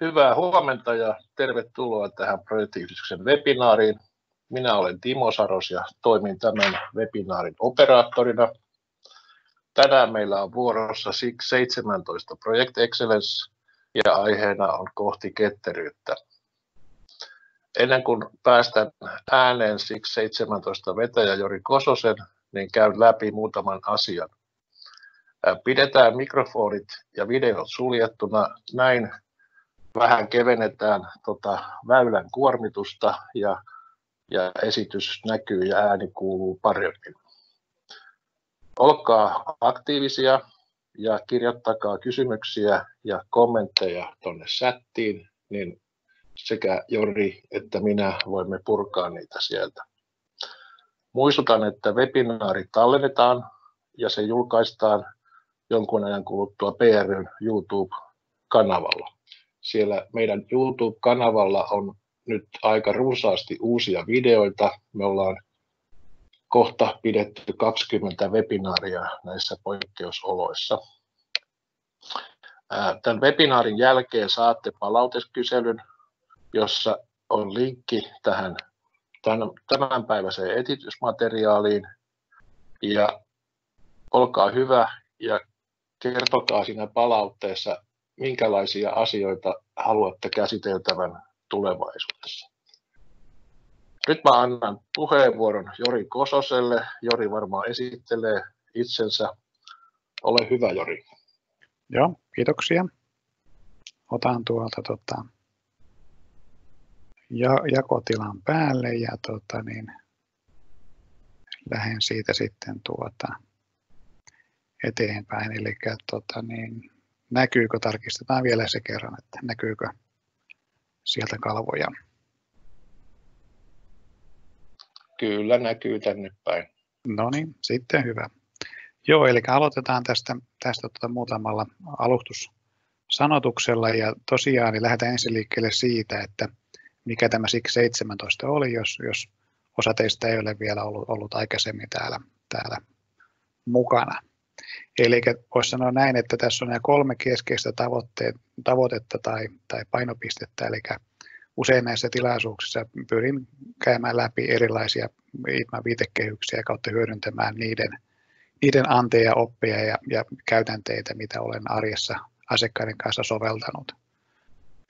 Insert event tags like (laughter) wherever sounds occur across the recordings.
Hyvää huomenta ja tervetuloa tähän projektiyhdistyksen webinaariin. Minä olen Timo Saros ja toimin tämän webinaarin operaattorina. Tänään meillä on vuorossa SIG 17 Project Excellence ja aiheena on kohti ketteryyttä. Ennen kuin päästän ääneen SIG 17 vetäjä Jori Kososen, niin käyn läpi muutaman asian. Pidetään mikrofonit ja videot suljettuna, näin vähän kevennetään tota väylän kuormitusta ja, ja esitys näkyy ja ääni kuuluu paremmin. Olkaa aktiivisia ja kirjoittakaa kysymyksiä ja kommentteja tuonne chattiin, niin sekä Jori että minä voimme purkaa niitä sieltä. Muistutan, että webinaari tallennetaan ja se julkaistaan jonkun ajan kuluttua PRyn YouTube-kanavalla. Siellä meidän YouTube-kanavalla on nyt aika runsaasti uusia videoita. Me ollaan kohta pidetty 20 webinaaria näissä poikkeusoloissa. Tämän webinaarin jälkeen saatte palautekyselyn, jossa on linkki tähän tämänpäiväiseen esitysmateriaaliin. Ja olkaa hyvä ja kertokaa siinä palautteessa, minkälaisia asioita haluatte käsiteltävän tulevaisuudessa. Nyt mä annan puheenvuoron Jori Kososelle. Jori varmaan esittelee itsensä. Ole hyvä, Jori. Joo, kiitoksia. Otan tuolta tota, ja, jakotilan päälle ja tota, niin, lähden siitä sitten tuota, eteenpäin. Eli tota, niin, näkyykö, tarkistetaan vielä se kerran, että näkyykö sieltä kalvoja. Kyllä näkyy tänne päin. No niin, sitten hyvä. Joo, eli aloitetaan tästä, tästä tuota muutamalla alustussanotuksella ja tosiaan niin lähdetään ensin liikkeelle siitä, että mikä tämä SIG 17 oli, jos, jos osa teistä ei ole vielä ollut, ollut aikaisemmin täällä, täällä mukana. Eli voisi sanoa näin, että tässä on nämä kolme keskeistä tavoitetta tai, tai painopistettä, eli usein näissä tilaisuuksissa pyrin käymään läpi erilaisia viitekehyksiä kautta hyödyntämään niiden, niiden anteja, oppia ja, ja käytänteitä, mitä olen arjessa asiakkaiden kanssa soveltanut.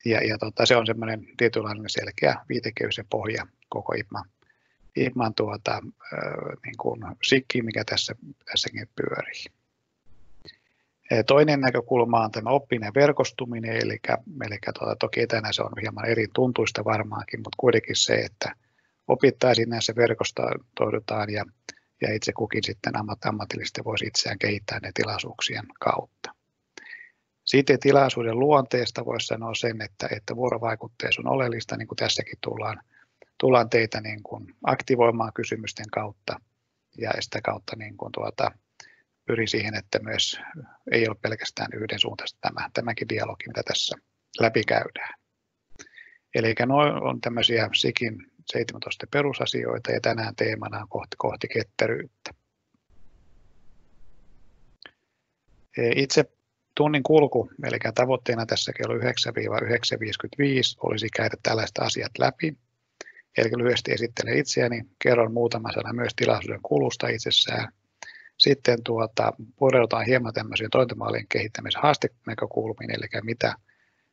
Ja, ja tota, se on semmoinen tietynlainen selkeä viitekehys ja pohja koko IPMA, IPMAn tuota, niin kuin sikki, mikä tässä, tässäkin pyörii. Toinen näkökulma on tämä oppinen verkostuminen, eli, eli tuota, toki etänä se on hieman eri tuntuista varmaankin, mutta kuitenkin se, että opittaisiin näissä verkostoidutaan ja, ja itse kukin sitten ammat, ammatillisesti voisi itseään kehittää ne tilaisuuksien kautta. Sitten tilaisuuden luonteesta voisi sanoa sen, että, että vuorovaikutteisuus on oleellista, niin kuin tässäkin tullaan, tullaan teitä niin kuin aktivoimaan kysymysten kautta ja sitä kautta niin kuin tuota, pyrin siihen, että myös ei ole pelkästään yhdensuuntaista tämä, tämäkin dialogi, mitä tässä läpikäydään. Eli noin on tämmöisiä SIKin 17 perusasioita ja tänään teemana on kohti, kohti ketteryyttä. Itse tunnin kulku, eli tavoitteena tässä kello 9-9.55 olisi käydä tällaiset asiat läpi. Eli lyhyesti esittelen itseäni, kerron muutama sana myös tilaisuuden kulusta itsessään, sitten tuota, pureudutaan hieman tämmöisiin toimintamallien kehittämisen haastenäkökulmiin, eli mitä,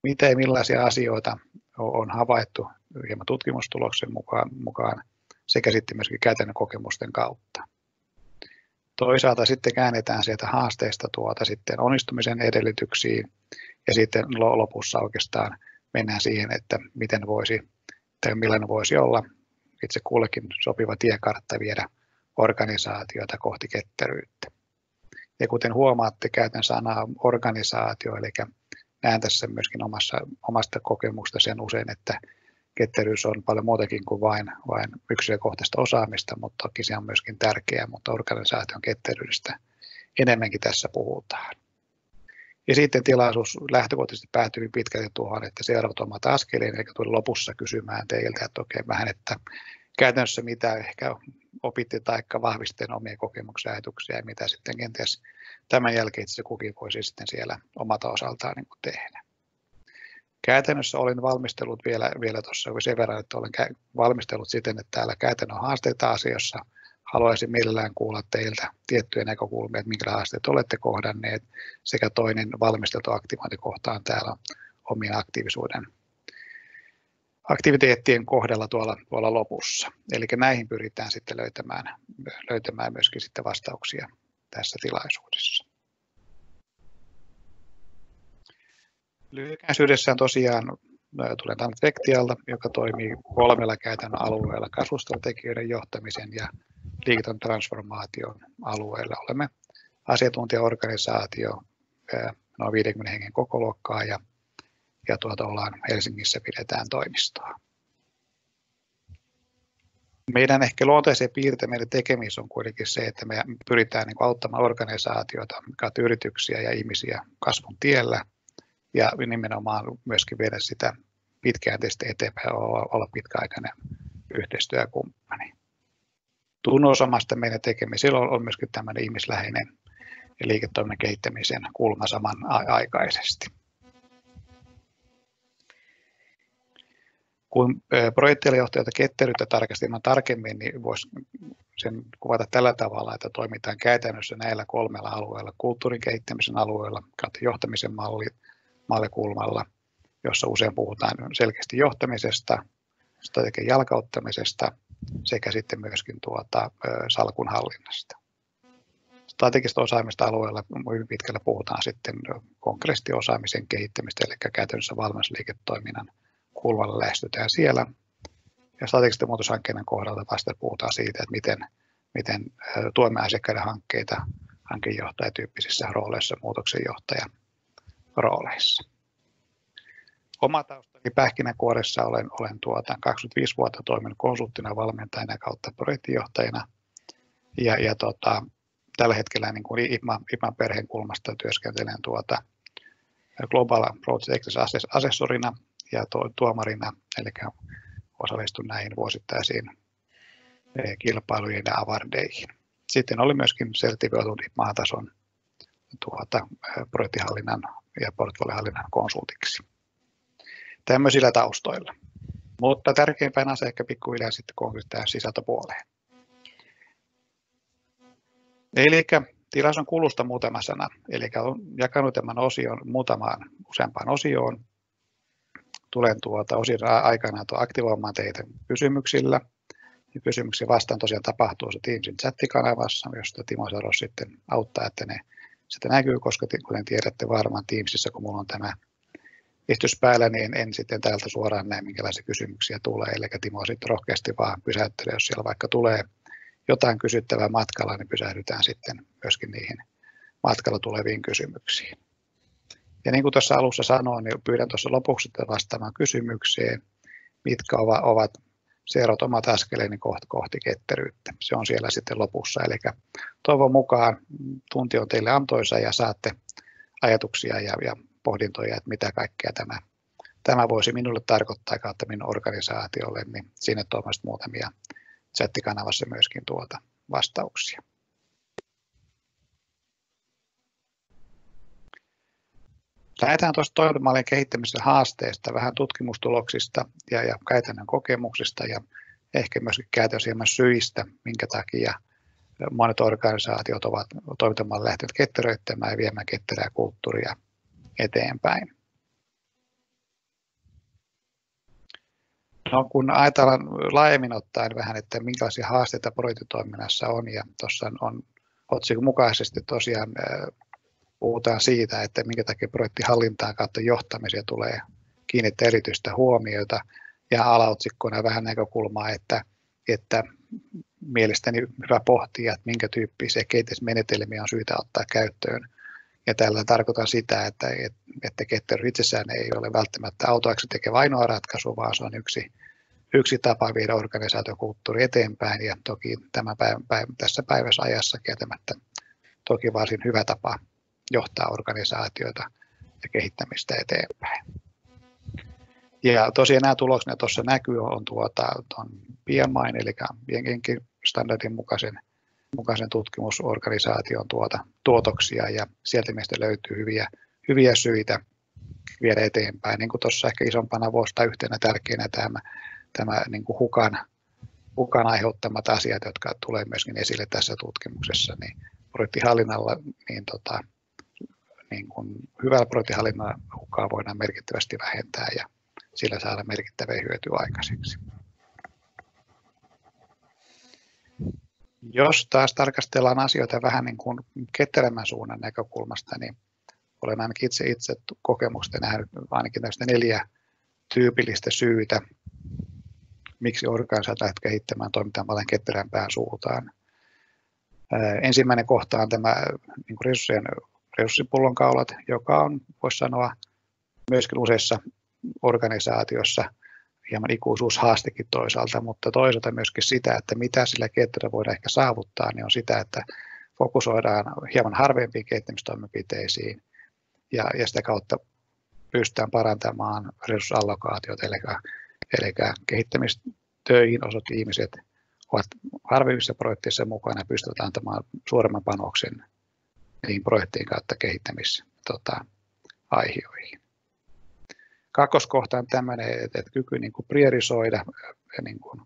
mitä ja millaisia asioita on havaittu hieman tutkimustuloksen mukaan, mukaan sekä sitten myöskin käytännön kokemusten kautta. Toisaalta sitten käännetään sieltä haasteista tuota sitten onnistumisen edellytyksiin ja sitten lopussa oikeastaan mennään siihen, että miten voisi tai millainen voisi olla itse kullekin sopiva tiekartta viedä organisaatiota kohti ketteryyttä. Ja kuten huomaatte, käytän sanaa organisaatio, eli näen tässä myöskin omassa, omasta kokemusta sen usein, että ketteryys on paljon muutakin kuin vain, vain yksilökohtaista osaamista, mutta toki se on myöskin tärkeää, mutta organisaation ketteryydestä enemmänkin tässä puhutaan. Ja sitten tilaisuus lähtökohtaisesti päätyy pitkälti tuohon, että seuraavat omat askeleen, eikä tuli lopussa kysymään teiltä, että okei, vähän, että käytännössä mitä ehkä opitte tai vahvistitte omia kokemuksia, ajatuksia ja mitä sitten kenties tämän jälkeen itse kukin voisi sitten siellä omalta osaltaan niin tehdä. Käytännössä olin valmistellut vielä, vielä tuossa sen verran, että olen valmistellut siten, että täällä käytännön haasteita asiassa. Haluaisin mielellään kuulla teiltä tiettyjä näkökulmia, että minkä haasteet olette kohdanneet, sekä toinen valmisteltu aktivointikohtaan täällä omien aktiivisuuden aktiviteettien kohdalla tuolla, tuolla lopussa. Eli näihin pyritään sitten löytämään, löytämään myöskin sitten vastauksia tässä tilaisuudessa. Lyhykäisyydessään tosiaan tulen Tanfektialta, joka toimii kolmella käytännön alueella kasvustrategioiden johtamisen ja liiketon transformaation alueella. Olemme asiantuntijaorganisaatio noin 50 hengen kokoluokkaa ja, ja tuota ollaan Helsingissä pidetään toimistoa. Meidän ehkä luonteeseen piirte meidän tekemisessä on kuitenkin se, että me pyritään niin auttamaan organisaatioita, yrityksiä ja ihmisiä kasvun tiellä – ja nimenomaan myöskin viedä sitä pitkäjänteisesti eteenpäin olla pitkäaikainen yhteistyökumppani. Tunnos omasta meidän tekemisellä on, myöskin tämmöinen ihmisläheinen liiketoiminnan kehittämisen kulma samanaikaisesti. Kun projektijohtajalta ketteryyttä tarkastellaan tarkemmin, niin voisi sen kuvata tällä tavalla, että toimitaan käytännössä näillä kolmella alueella, kulttuurin kehittämisen alueella, johtamisen malli mallikulmalla, jossa usein puhutaan selkeästi johtamisesta, strategian jalkauttamisesta sekä sitten myöskin tuota, salkun hallinnasta. Strategista osaamista alueella hyvin pitkällä puhutaan sitten konkreettisesti osaamisen kehittämistä, eli käytännössä valmennusliiketoiminnan kulmalla lähestytään siellä. Ja strategisten muutoshankkeiden kohdalta vasta puhutaan siitä, että miten, miten tuemme asiakkaiden hankkeita hankejohtajatyyppisissä rooleissa muutoksenjohtajan rooleissa. Oma taustani pähkinänkuoressa olen, olen tuota 25 vuotta toiminut konsulttina, valmentajana kautta projektijohtajana. Ja, ja tota, tällä hetkellä niin kuin IPMA, IPMA perheen kulmasta työskentelen tuota Global Project Assessorina ja tuomarina, eli osallistun näihin vuosittaisiin kilpailujen ja avardeihin. Sitten oli myöskin sertifioitunut IPMA-tason tuota, projektihallinnan ja portfoliohallinnan konsultiksi. Tämmöisillä taustoilla. Mutta tärkeimpään asia ehkä pikkuhiljaa sitten konkreettisesti sisältöpuoleen. Eli tilaus on kulusta muutama sana, eli olen jakanut tämän osion muutamaan useampaan osioon. Tulen tuota osin aikana aktivoimaan teitä kysymyksillä. Ja kysymyksiä vastaan tosiaan tapahtuu se Teamsin chattikanavassa, josta Timo Saros sitten auttaa, että ne sitä näkyy, koska kuten tiedätte varmaan Teamsissa, kun minulla on tämä esitys päällä, niin en sitten täältä suoraan näe, minkälaisia kysymyksiä tulee. Eli Timo sitten rohkeasti vaan pysäyttelee, jos siellä vaikka tulee jotain kysyttävää matkalla, niin pysähdytään sitten myöskin niihin matkalla tuleviin kysymyksiin. Ja niin kuin tuossa alussa sanoin, niin pyydän tuossa lopuksi vastaamaan kysymykseen, mitkä ovat seuraavat omat askeleeni kohti, ketteryyttä. Se on siellä sitten lopussa. Eli toivon mukaan tunti on teille antoisa ja saatte ajatuksia ja, ja pohdintoja, että mitä kaikkea tämä, tämä voisi minulle tarkoittaa kautta minun organisaatiolle, niin sinne toivon muutamia chattikanavassa myöskin tuota vastauksia. Lähdetään tuosta toimintamallien kehittämisen haasteesta, vähän tutkimustuloksista ja, ja käytännön kokemuksista ja ehkä myöskin käytännössä hieman syistä, minkä takia monet organisaatiot ovat toimintamallin lähteneet ketteröittämään ja viemään ketterää kulttuuria eteenpäin. No, kun ajatellaan laajemmin ottaen vähän, että minkälaisia haasteita projektitoiminnassa on, ja tuossa on otsikon mukaisesti tosiaan puhutaan siitä, että minkä takia projektihallintaan kautta johtamiseen tulee kiinnittää erityistä huomiota ja alaotsikkona vähän näkökulmaa, että, että mielestäni hyvä pohtia, että minkä tyyppisiä kehitysmenetelmiä on syytä ottaa käyttöön. Ja tällä tarkoitan sitä, että, että kettery itsessään ei ole välttämättä autoaksi tekevä ainoa ratkaisu, vaan se on yksi, yksi tapa viedä organisaatiokulttuuri eteenpäin ja toki tämän päivän, päivän, tässä päivässä ajassa kieltämättä toki varsin hyvä tapa johtaa organisaatioita ja kehittämistä eteenpäin. Ja tosiaan nämä tulokset tuossa näkyy on tuota, tuon PMI, eli Jenkin standardin mukaisen, mukaisen tutkimusorganisaation tuota, tuotoksia, ja sieltä meistä löytyy hyviä, hyviä syitä viedä eteenpäin. Niin kuin tuossa ehkä isompana vuosta yhtenä tärkeänä tämä, tämä niin kuin hukan, hukan aiheuttamat asiat, jotka tulee myöskin esille tässä tutkimuksessa, niin projektihallinnalla niin tota, niin kuin hyvällä projektihallinnan hukaa voidaan merkittävästi vähentää ja sillä saada merkittäviä hyötyä aikaiseksi. Jos taas tarkastellaan asioita vähän niin kuin ketterämmän suunnan näkökulmasta, niin olen ainakin itse, itse kokemusta nähnyt ainakin tästä neljä tyypillistä syytä, miksi organisaatio lähtee kehittämään toimintaa paljon ketterämpään suuntaan. Ensimmäinen kohta on tämä niin kuin resurssien, resurssipullonkaulat, joka on, voisi sanoa, myöskin useissa organisaatiossa hieman ikuisuushaastekin toisaalta, mutta toisaalta myöskin sitä, että mitä sillä ketterä voidaan ehkä saavuttaa, niin on sitä, että fokusoidaan hieman harvempiin kehittämistoimenpiteisiin ja, ja sitä kautta pystytään parantamaan resurssallokaatiot, eli, eli kehittämistöihin osat ihmiset ovat harvemmissa projekteissa mukana ja pystyvät antamaan suuremman panoksen niihin projektien kautta kehittämisaihioihin. Tota, Kakkoskohta on tämmöinen, että, että kyky niin kuin priorisoida niin kuin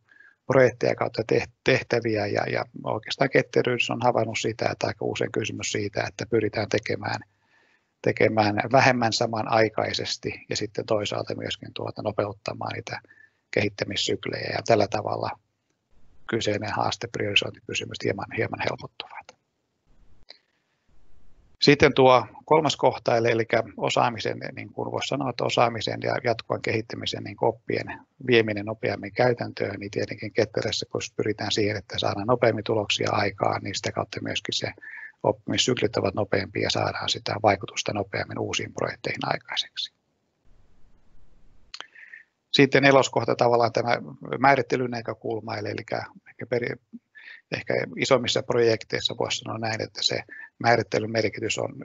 projekteja kautta tehtäviä ja, ja oikeastaan ketteryys on havainnut sitä, että aika usein kysymys siitä, että pyritään tekemään, tekemään vähemmän samanaikaisesti ja sitten toisaalta myöskin tuota nopeuttamaan niitä kehittämissyklejä ja tällä tavalla kyseinen haaste priorisointikysymys hieman, hieman helpottuvat. Sitten tuo kolmas kohta, eli osaamisen, niin kuin voisi sanoa, että osaamisen ja jatkuvan kehittämisen niin oppien vieminen nopeammin käytäntöön, niin tietenkin ketterässä, kun pyritään siihen, että saadaan nopeammin tuloksia aikaan, niin sitä kautta myöskin se oppimissyklit ovat nopeampia ja saadaan sitä vaikutusta nopeammin uusiin projekteihin aikaiseksi. Sitten neloskohta tavallaan tämä määrittelyn näkökulma, eli ehkä isommissa projekteissa voisi sanoa näin, että se määrittelyn merkitys on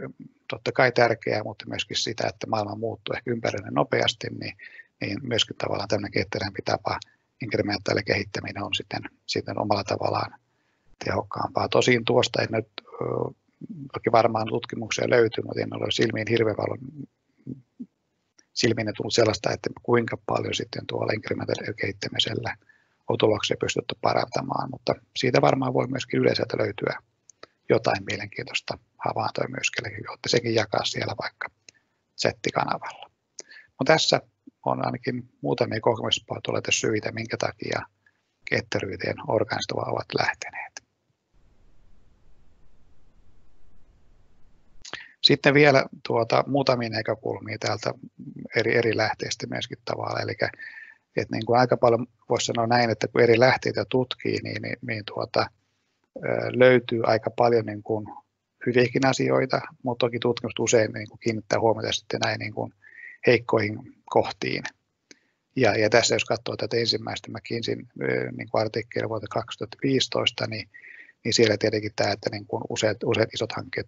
totta kai tärkeää, mutta myöskin sitä, että maailma muuttuu ehkä ympärille nopeasti, niin, niin myöskin tavallaan tämmöinen ketterämpi tapa inkrementaalinen kehittäminen on sitten, sitten omalla tavallaan tehokkaampaa. Tosin tuosta ei nyt toki varmaan tutkimuksia löytyy, mutta en ole silmiin hirveän paljon silmiin tullut sellaista, että kuinka paljon sitten tuolla inkrementaalinen kehittämisellä on tuloksia pystytty parantamaan, mutta siitä varmaan voi myöskin yleisöltä löytyä jotain mielenkiintoista havaintoja myöskin, eli voitte sekin jakaa siellä vaikka chattikanavalla. Mutta tässä on ainakin muutamia kokemuksia tulleita syitä, minkä takia ketteryyteen organisaatiot ovat lähteneet. Sitten vielä tuota, muutamia näkökulmia täältä eri, eri lähteistä myöskin tavalla, eli että niin kuin aika paljon voisi sanoa näin, että kun eri lähteitä tutkii, niin, niin, niin tuota, löytyy aika paljon niin kuin hyviäkin asioita, mutta toki tutkimukset usein niin kuin kiinnittää huomiota sitten näin niin kuin heikkoihin kohtiin. Ja, ja tässä jos katsoo tätä ensimmäistä McKinseyn niin artikkelia vuodelta 2015, niin, niin siellä tietenkin tämä, että niin kuin useat, useat isot hankkeet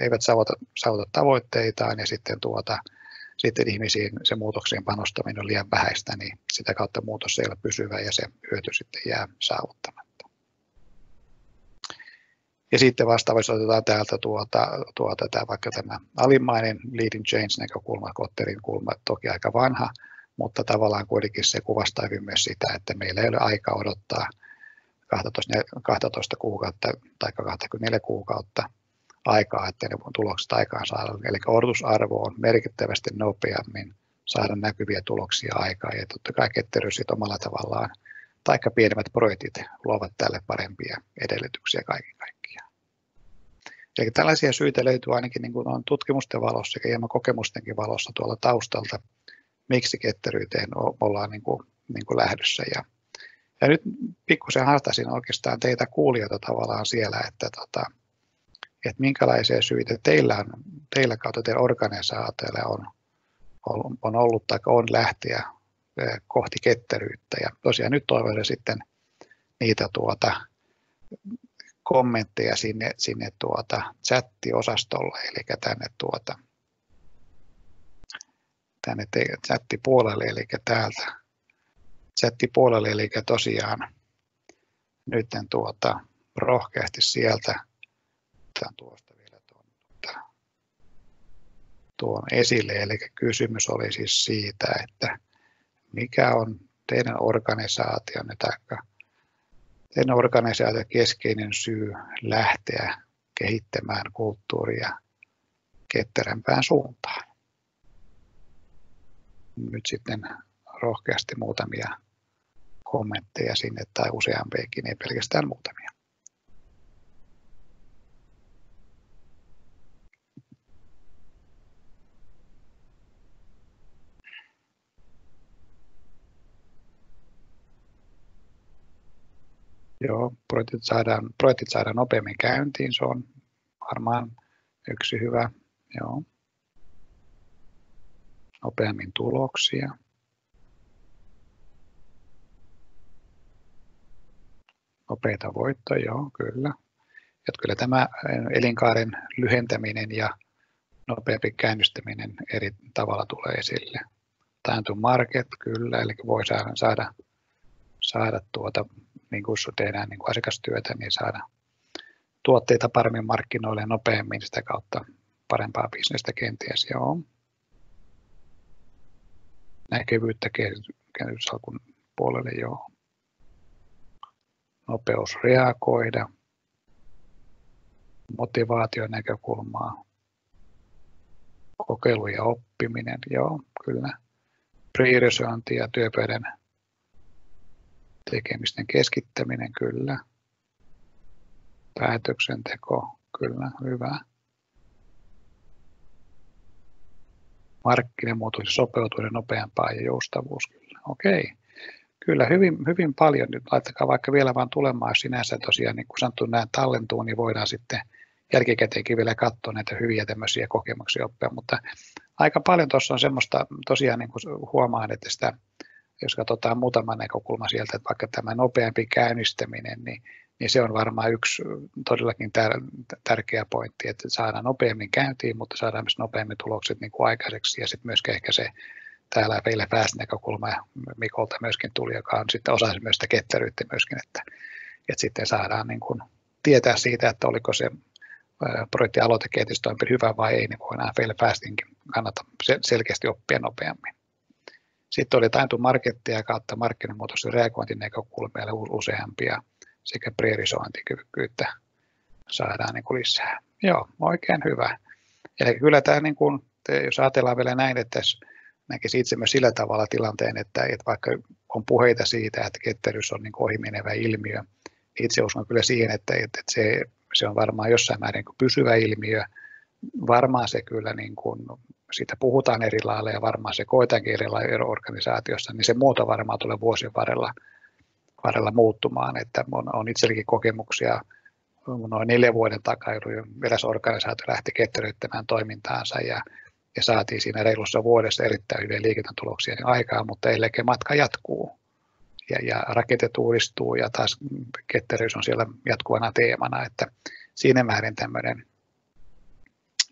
eivät saavuta, saavuta tavoitteitaan ja sitten tuota, sitten ihmisiin se muutoksien panostaminen on liian vähäistä, niin sitä kautta muutos ei ole pysyvä ja se hyöty sitten jää saavuttamatta. Ja sitten vastaavasti otetaan täältä tuota, tuota, tämä, vaikka tämä alimmainen leading change näkökulma, Kotterin kulma, toki aika vanha, mutta tavallaan kuitenkin se kuvastaa hyvin myös sitä, että meillä ei ole aika odottaa 12, 12 kuukautta tai 24 kuukautta aikaa, että ne tulokset aikaan saada. Eli odotusarvo on merkittävästi nopeammin saada näkyviä tuloksia aikaan ja totta kai ketteryys omalla tavallaan taikka pienemmät projektit luovat tälle parempia edellytyksiä kaiken kaikkiaan. Eli tällaisia syitä löytyy ainakin niin kuin on tutkimusten valossa ja hieman kokemustenkin valossa tuolla taustalta, miksi ketteryyteen ollaan niin kuin, niin kuin lähdössä. Ja, ja nyt pikkusen haastaisin oikeastaan teitä kuulijoita tavallaan siellä, että tota, että minkälaisia syitä teillä, on, teillä kautta teidän organisaatioilla on, on ollut tai on lähteä kohti ketteryyttä. Ja tosiaan nyt toivon sitten niitä tuota, kommentteja sinne, sinne tuota chat-osastolle, eli tänne, tuota, tänne chattipuolelle, eli täältä chattipuolelle, eli tosiaan nyt tuota, rohkeasti sieltä otan tuosta vielä tuon, tuon esille. Eli kysymys oli siis siitä, että mikä on teidän organisaation tai teidän organisaation keskeinen syy lähteä kehittämään kulttuuria ketterämpään suuntaan. Nyt sitten rohkeasti muutamia kommentteja sinne tai useampiakin, ei pelkästään muutamia. Joo, projektit saadaan, projektit saadaan nopeammin käyntiin, se on varmaan yksi hyvä. Joo. Nopeammin tuloksia. Nopeita voittoja, joo, kyllä. Ja kyllä tämä elinkaaren lyhentäminen ja nopeampi käynnistäminen eri tavalla tulee esille. Time to market, kyllä, eli voi saada, saada, saada tuota niin kuin tehdään niin kuin asiakastyötä, niin saada tuotteita paremmin markkinoille nopeammin sitä kautta parempaa bisnestä kenties. Joo. Näkyvyyttä kehityssalkun puolelle joo. Nopeus reagoida. Motivaation näkökulmaa. Kokeilu ja oppiminen, joo, kyllä. Priorisointi ja työpöydän tekemisten keskittäminen, kyllä. Päätöksenteko, kyllä, hyvä. Markkinamuutos sopeutuminen nopeampaa ja joustavuus, kyllä. Okei. Kyllä, hyvin, hyvin paljon. Nyt laittakaa vaikka vielä vaan tulemaan, sinänsä tosiaan, niin kuin sanottu, nämä tallentuu, niin voidaan sitten jälkikäteenkin vielä katsoa näitä hyviä tämmöisiä kokemuksia oppia, mutta aika paljon tuossa on semmoista, tosiaan niin kuin huomaan, että sitä jos katsotaan muutama näkökulma sieltä, että vaikka tämä nopeampi käynnistäminen, niin, niin se on varmaan yksi todellakin tär, tärkeä pointti, että saadaan nopeammin käyntiin, mutta saadaan myös nopeammin tulokset niin kuin aikaiseksi ja sitten myöskin ehkä se täällä vielä fast näkökulma Mikolta myöskin tuli, joka on sitten osa myös sitä ketteryyttä myöskin, että, että sitten saadaan niin kuin tietää siitä, että oliko se projektin aloitekehitystoiminta hyvä vai ei, niin voidaan fail fastinkin kannata selkeästi oppia nopeammin. Sitten oli time markettia kautta markkinamuutoksen reagointinäkökulmia useampia sekä priorisointikyvykkyyttä saadaan niin kuin lisää. Joo, oikein hyvä. Eli kyllä tämä, niin kuin, jos ajatellaan vielä näin, että näkisi itse myös sillä tavalla tilanteen, että, että vaikka on puheita siitä, että ketteryys on niin ohimenevä ilmiö, niin itse uskon kyllä siihen, että, että se, se on varmaan jossain määrin niin pysyvä ilmiö. Varmaan se kyllä niin kuin siitä puhutaan eri lailla ja varmaan se koetaankin eri lailla organisaatiossa, niin se muoto varmaan tulee vuosien varrella, varrella muuttumaan. Että on, on itselläkin kokemuksia noin neljän vuoden takaa, eräs organisaatio lähti ketteröittämään toimintaansa ja, ja saatiin siinä reilussa vuodessa erittäin hyviä liiketoimintatuloksia niin aikaa, mutta edelleen matka jatkuu ja, ja rakenteet uudistuu ja taas ketteryys on siellä jatkuvana teemana, että siinä määrin tämmöinen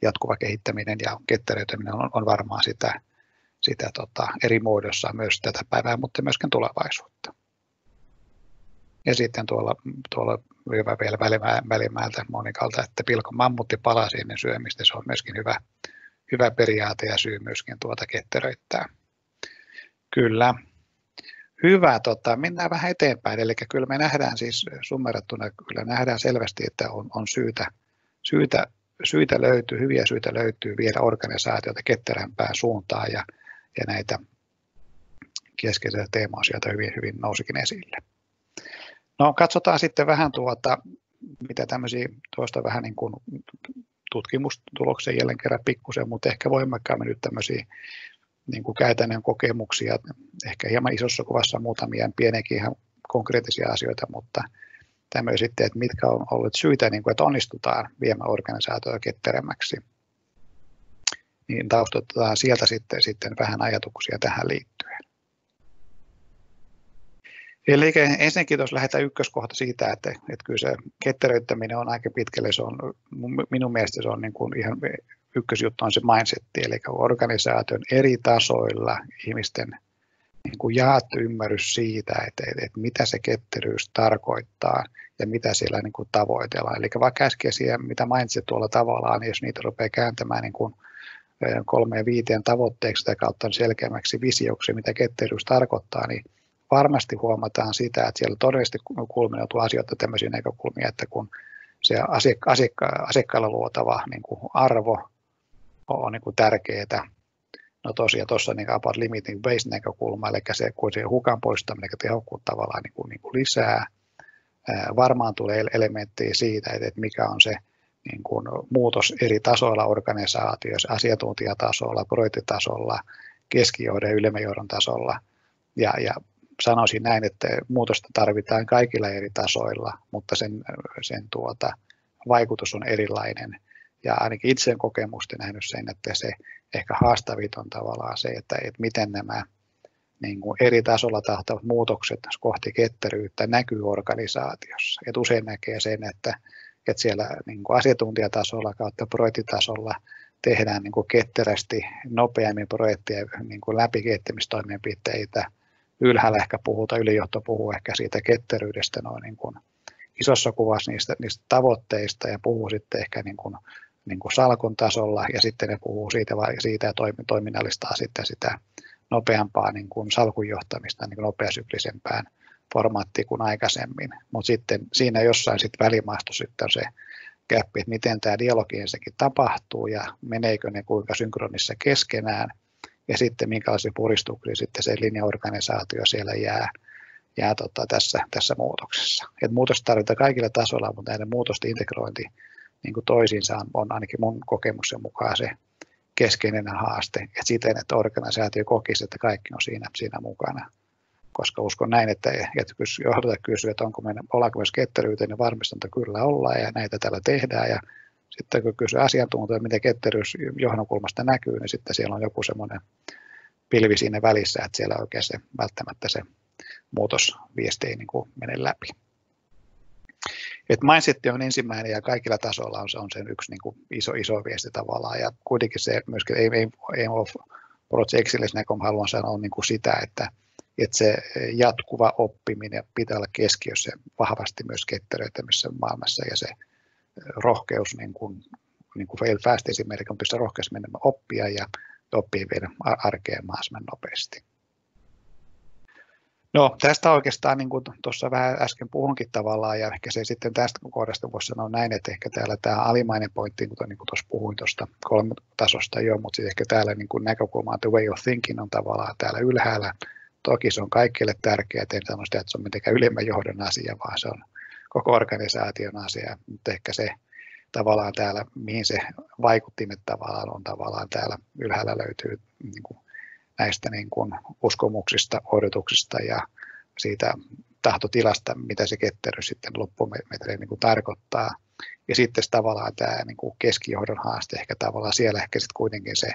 jatkuva kehittäminen ja ketteröityminen on, on varmaan sitä, sitä tota, eri muodossa myös tätä päivää, mutta myöskin tulevaisuutta. Ja sitten tuolla, tuolla hyvä vielä välimäältä Monikalta, että pilkon mammutti palasi ennen syömistä, se on myöskin hyvä, hyvä periaate ja syy myöskin tuota ketteröittää. Kyllä. Hyvä, tota, mennään vähän eteenpäin. Eli kyllä me nähdään siis summerattuna, kyllä nähdään selvästi, että on, on syytä, syytä syitä löytyy, hyviä syitä löytyy viedä organisaatiota ketterämpään suuntaan ja, ja näitä keskeisiä teemoja sieltä hyvin, hyvin nousikin esille. No katsotaan sitten vähän tuota, mitä tämmöisiä tuosta vähän niin kuin tutkimustuloksia jälleen kerran pikkusen, mutta ehkä voimakkaammin nyt tämmöisiä niin kuin käytännön kokemuksia, ehkä hieman isossa kuvassa muutamia pieniäkin ihan konkreettisia asioita, mutta tämmöisiä että mitkä on ollut syitä, niin kuin, että onnistutaan viemään organisaatioita ketteremmäksi. Niin taustoitetaan sieltä sitten, sitten vähän ajatuksia tähän liittyen. Eli ensinnäkin tuossa lähdetään ykköskohta siitä, että, että kyllä se ketteröittäminen on aika pitkälle, se on, minun mielestä se on niin kuin ihan ykkösjuttu on se mindsetti, eli organisaation eri tasoilla ihmisten niin kuin jaettu ymmärrys siitä, että, että, että mitä se ketteryys tarkoittaa ja mitä siellä niin kuin tavoitellaan. Eli vaikka äskeisiä, mitä mainitsit tuolla tavallaan, niin jos niitä rupeaa kääntämään niin kuin kolmeen viiteen tavoitteeksi tai kautta selkeämmäksi visioksi, mitä ketteryys tarkoittaa, niin varmasti huomataan sitä, että siellä todellisesti kulminoituu asioita tämmöisiä näkökulmia, että kun se asiakka- asiakka- asiakkaalla luotava niin kuin arvo on niin kuin tärkeää, no tosiaan tuossa niin about limiting base näkökulma, eli se, kun se hukan poistaminen, tehokkuutta tavallaan niin kuin, niin kuin lisää, varmaan tulee elementtejä siitä, että mikä on se niin kuin muutos eri tasoilla organisaatioissa, asiantuntijatasolla, projektitasolla, keskijohdon ja ylemmän tasolla. Ja, ja sanoisin näin, että muutosta tarvitaan kaikilla eri tasoilla, mutta sen, sen tuota, vaikutus on erilainen. Ja ainakin itse olen kokemusta nähnyt sen, että se ehkä haastavit on tavallaan se, että, että miten nämä niin kuin eri tasolla tahtavat muutokset kohti ketteryyttä näkyy organisaatiossa. Et usein näkee sen, että, että siellä niin kuin asiantuntijatasolla kautta projektitasolla tehdään niin kuin ketterästi nopeammin projekteja niin kuin läpikehittämistoimenpiteitä. Ylhäällä ehkä puhutaan, ylijohto puhuu ehkä siitä ketteryydestä noin niin kuin isossa kuvassa niistä, niistä tavoitteista ja puhuu sitten ehkä niin kuin, niin kuin salkun tasolla ja sitten ne puhuu siitä, siitä ja toiminnallistaa sitten sitä nopeampaa niin kuin salkun johtamista niin kuin nopeasyklisempään formaattiin kuin aikaisemmin. Mutta sitten siinä jossain sitten välimaasto sitten on se gappi, että miten tämä dialogi ensinnäkin tapahtuu ja meneekö ne kuinka synkronissa keskenään ja sitten minkälaisia puristuksia sitten se linjaorganisaatio siellä jää, jää tota tässä, tässä muutoksessa. Et muutos tarvitaan kaikilla tasoilla, mutta näiden muutosten integrointi niin kuin toisiinsa on, ainakin mun kokemuksen mukaan se keskeinen haaste, että siten, että organisaatio kokisi, että kaikki on siinä, siinä mukana. Koska uskon näin, että, että johdota kysyy, että onko meidän, ollaanko myös ketteryyteen, niin että kyllä ollaan ja näitä tällä tehdään. Ja sitten kun kysyy asiantuntijoita, miten ketteryys johdon kulmasta näkyy, niin sitten siellä on joku semmoinen pilvi siinä välissä, että siellä oikein se, välttämättä se muutosviesti ei niin kuin mene läpi. Et mindset on ensimmäinen ja kaikilla tasoilla on se, on sen yksi niin kuin iso, iso viesti tavallaan. Ja kuitenkin se myöskin ei, ei, ei ole Project Excellence näkökulma haluan sanoa niin kuin sitä, että, että se jatkuva oppiminen pitää olla keskiössä vahvasti myös ketteröitämisessä maailmassa ja se rohkeus, niin kuin, niin kuin fail fast esimerkiksi, on pystyä rohkeasti menemään oppia ja oppia viedä arkeen mahdollisimman nopeasti. No tästä oikeastaan niin kuin tuossa vähän äsken puhunkin tavallaan ja ehkä se sitten tästä kohdasta voisi sanoa näin, että ehkä täällä tämä alimainen pointti, kuten niin kuin tuossa puhuin tuosta kolme tasosta jo, mutta sitten ehkä täällä niin kuin näkökulma, että way of thinking on tavallaan täällä ylhäällä. Toki se on kaikille tärkeää, en sano sitä, että se on mitenkään ylemmän johdon asia, vaan se on koko organisaation asia, mutta ehkä se tavallaan täällä, mihin se vaikuttimet tavallaan on tavallaan täällä ylhäällä löytyy niin kuin näistä niin kuin uskomuksista, odotuksista ja siitä tahtotilasta, mitä se kettery sitten loppumetrein niin kuin tarkoittaa. Ja sitten tavallaan tämä niin kuin keskijohdon haaste, ehkä tavallaan siellä ehkä sitten kuitenkin se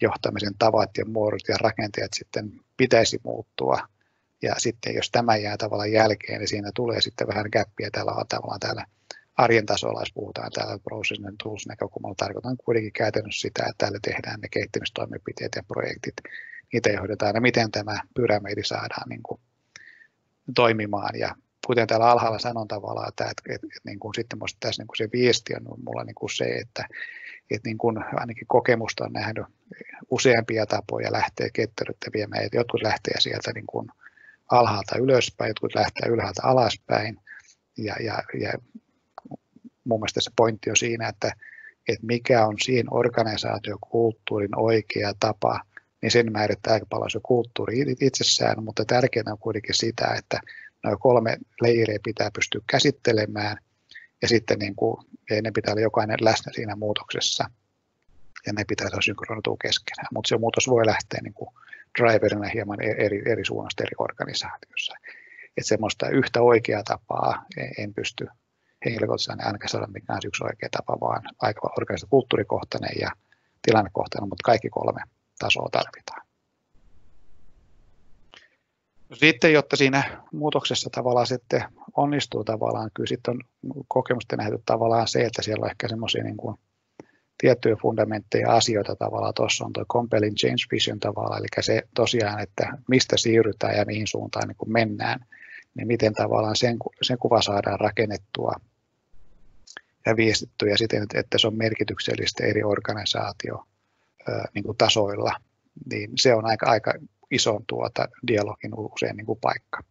johtamisen tavat ja muodot ja rakenteet sitten pitäisi muuttua. Ja sitten jos tämä jää tavallaan jälkeen, niin siinä tulee sitten vähän käppiä täällä tavallaan täällä arjen tasolla, jos puhutaan täällä and Tools näkökulmalla, tarkoitan kuitenkin käytännössä sitä, että täällä tehdään ne kehittämistoimenpiteet ja projektit, niitä johdetaan ja miten tämä pyramidi saadaan niin kuin toimimaan. Ja kuten täällä alhaalla sanon tavallaan, että, että, että, että niin kuin sitten tässä niin kuin se viesti on mulla niin kuin se, että, että niin kuin ainakin kokemusta on nähnyt useampia tapoja lähteä ketteryyttä viemään, että jotkut lähtee sieltä niin kuin alhaalta ylöspäin, jotkut lähtee ylhäältä alaspäin, ja, ja, ja mun mielestä se pointti on siinä, että, että mikä on siinä organisaatiokulttuurin oikea tapa, niin sen määrittää aika paljon se kulttuuri itsessään, mutta tärkeää on kuitenkin sitä, että noin kolme leiriä pitää pystyä käsittelemään ja sitten niin kuin, ja ne pitää olla jokainen läsnä siinä muutoksessa ja ne pitää olla synkronoitua keskenään, mutta se muutos voi lähteä niin kuin driverina hieman e-, eri, eri suunnasta eri organisaatiossa. Että semmoista yhtä oikeaa tapaa en pysty henkilökohtaisesti ainakaan saada mikään yksi oikea tapa, vaan aika organista kulttuurikohtainen ja tilannekohtainen, mutta kaikki kolme tasoa tarvitaan. No sitten, jotta siinä muutoksessa tavallaan sitten onnistuu tavallaan, kyllä sitten on kokemusta nähty tavallaan se, että siellä on ehkä semmoisia niin tiettyjä fundamentteja asioita tavallaan. Tuossa on tuo compelling change vision tavallaan, eli se tosiaan, että mistä siirrytään ja mihin suuntaan niin kuin mennään, niin miten tavallaan sen, sen kuva saadaan rakennettua ja viestittyä siten, että se on merkityksellistä eri organisaatio niin kuin tasoilla, niin se on aika, aika ison tuota dialogin usein niin kuin paikka.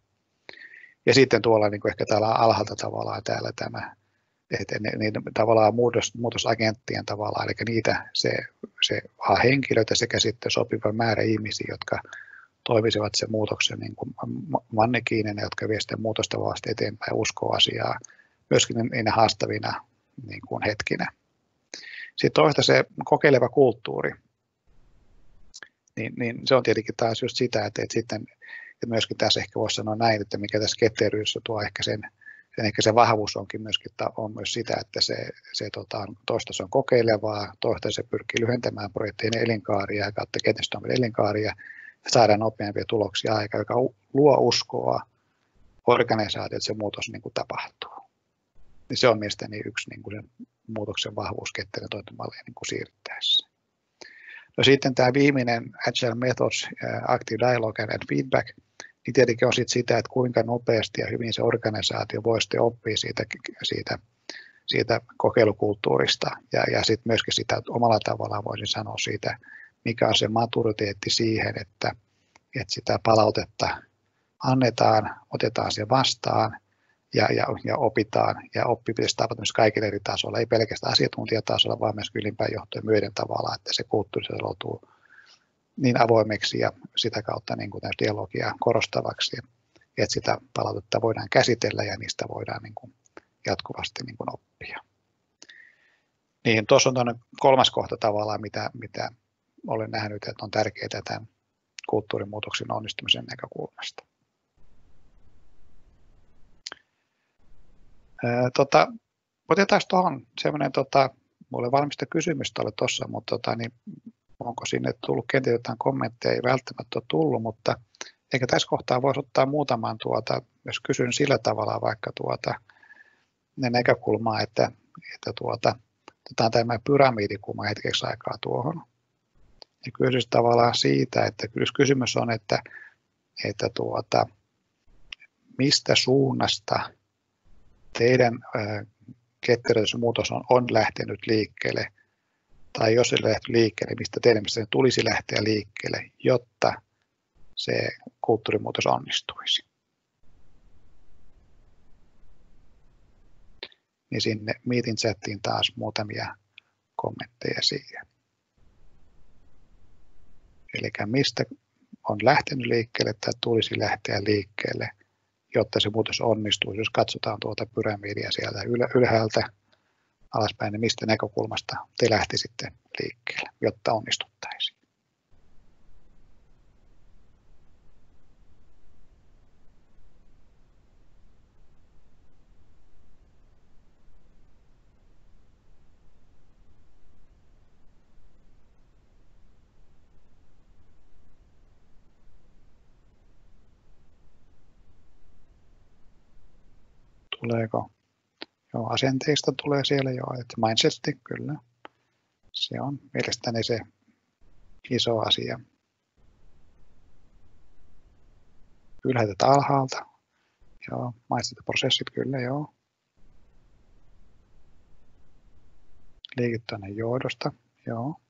Ja sitten tuolla niin kuin ehkä täällä alhaalta tavallaan täällä tämä, että ne, ne, tavallaan muutos, muutosagenttien tavallaan, eli niitä se, se henkilöitä sekä sitten sopiva määrä ihmisiä, jotka toimisivat sen muutoksen niin kuin mannekiinina, jotka vie sitä muutosta vasta eteenpäin ja uskoo asiaa myöskin niinä haastavina niin kuin hetkinä. Sitten toista se kokeileva kulttuuri, niin, niin se on tietenkin taas just sitä, että, että sitten että myöskin tässä ehkä voisi sanoa näin, että mikä tässä ketteryydessä tuo ehkä sen, sen ehkä se vahvuus onkin myöskin on myös sitä, että se, se tota, toista se on kokeilevaa, toista se pyrkii lyhentämään projektien elinkaaria ja kautta kehitystoimen elinkaaria ja saadaan nopeampia tuloksia aika, joka luo uskoa organisaatio, että se muutos niin kuin tapahtuu. Niin se on mielestäni yksi niin kuin sen muutoksen vahvuus ketterin toimintamalliin niin kuin siirryttäessä. No sitten tämä viimeinen Agile Methods, Active Dialogue and Feedback, niin tietenkin on sit sitä, että kuinka nopeasti ja hyvin se organisaatio voi sitten oppia siitä, siitä, siitä kokeilukulttuurista ja, ja sitten myöskin sitä omalla tavallaan voisin sanoa siitä, mikä on se maturiteetti siihen, että, että sitä palautetta annetaan, otetaan se vastaan ja, ja, ja opitaan ja oppi pitäisi tapahtua myös kaikille eri tasoilla, ei pelkästään asiantuntijatasolla, vaan myös ylimpään johtojen myöden tavalla, että se kulttuuri loutuu niin avoimeksi ja sitä kautta niin kuin dialogia korostavaksi, että sitä palautetta voidaan käsitellä ja niistä voidaan niin kuin jatkuvasti niin kuin oppia. Niin tuossa on kolmas kohta tavallaan, mitä, mitä olen nähnyt, että on tärkeää tämän kulttuurimuutoksen onnistumisen näkökulmasta. Tota, otetaan tuohon semmoinen, tota, mulle valmista kysymystä oli tuossa, mutta tota, niin onko sinne tullut kenties jotain kommentteja, ei välttämättä ole tullut, mutta eikä tässä kohtaa voisi ottaa muutaman, tuota, jos kysyn sillä tavalla vaikka tuota, ne näkökulmaa, että, että tuota, otetaan tämä pyramidikuma hetkeksi aikaa tuohon. Ja kysyisin tavallaan siitä, että kysymys on, että, että tuota, mistä suunnasta teidän ketteröitysmuutos on, on lähtenyt liikkeelle, tai jos se lähti liikkeelle, mistä teidän mielestä tulisi lähteä liikkeelle, jotta se kulttuurimuutos onnistuisi. Niin sinne meeting chattiin taas muutamia kommentteja siihen. Eli mistä on lähtenyt liikkeelle tai tulisi lähteä liikkeelle – jotta se muutos onnistuu. Jos katsotaan tuota pyramidia sieltä ylhäältä alaspäin, niin mistä näkökulmasta te lähti sitten liikkeelle, jotta onnistuttaisiin? Tuleeko? Joo, asenteista tulee siellä jo, että mindsetti, kyllä. Se on mielestäni se iso asia. Ylhäältä alhaalta. Joo, mindset-prosessit, kyllä joo. Liiketoiminnan johdosta, joo.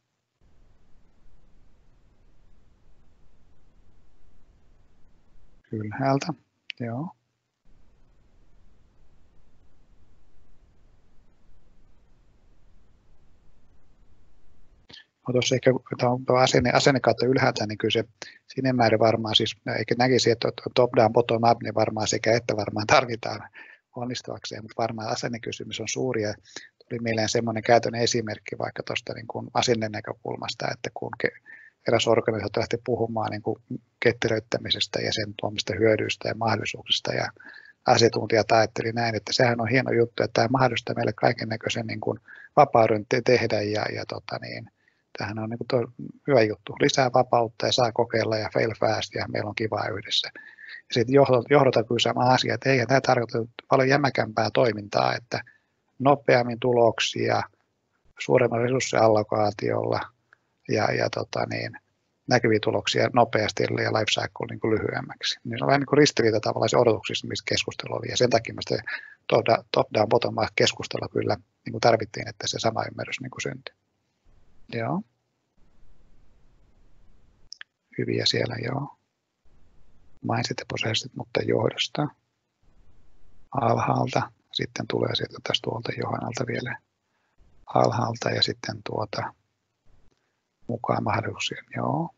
Ylhäältä, joo. No tuossa ehkä tämä asenne, asenne kautta ylhäältä, niin kyllä se sinne määrin varmaan, siis eikä näkisi, että top down, bottom up, niin varmaan sekä että varmaan tarvitaan onnistuakseen, mutta varmaan asennekysymys on suuri. Ja tuli mieleen semmoinen käytännön esimerkki vaikka tuosta niin kuin asenne näkökulmasta, että kun eräs organisaatio lähti puhumaan niin kuin ketteröittämisestä ja sen tuomista hyödyistä ja mahdollisuuksista ja asiantuntijat ajatteli näin, että sehän on hieno juttu, että tämä mahdollistaa meille kaiken näköisen niin kuin vapauden te- tehdä ja, ja tota niin, Tämähän on niin kuin hyvä juttu. Lisää vapautta ja saa kokeilla ja fail fast ja meillä on kiva yhdessä. Ja sitten johdota kyllä sama asia, että eihän tämä tarkoita paljon jämäkämpää toimintaa, että nopeammin tuloksia, suuremman resurssiallokaatiolla ja, ja tota niin, näkyviä tuloksia nopeasti ja life cycle niin kuin lyhyemmäksi. Niin se on vähän niin kuin ristiriita tavallaan se odotuksissa, mistä keskustelu oli. Ja sen takia me top-down, bottom-up keskustella kyllä niin kuin tarvittiin, että se sama ymmärrys niin kuin syntyi. Joo. hyviä siellä joo. Mindset-prosessit, mutta johdosta alhaalta. Sitten tulee sieltä tästä tuolta Johannalta vielä alhaalta ja sitten tuota mukaan mahdollisuuksia. Joo.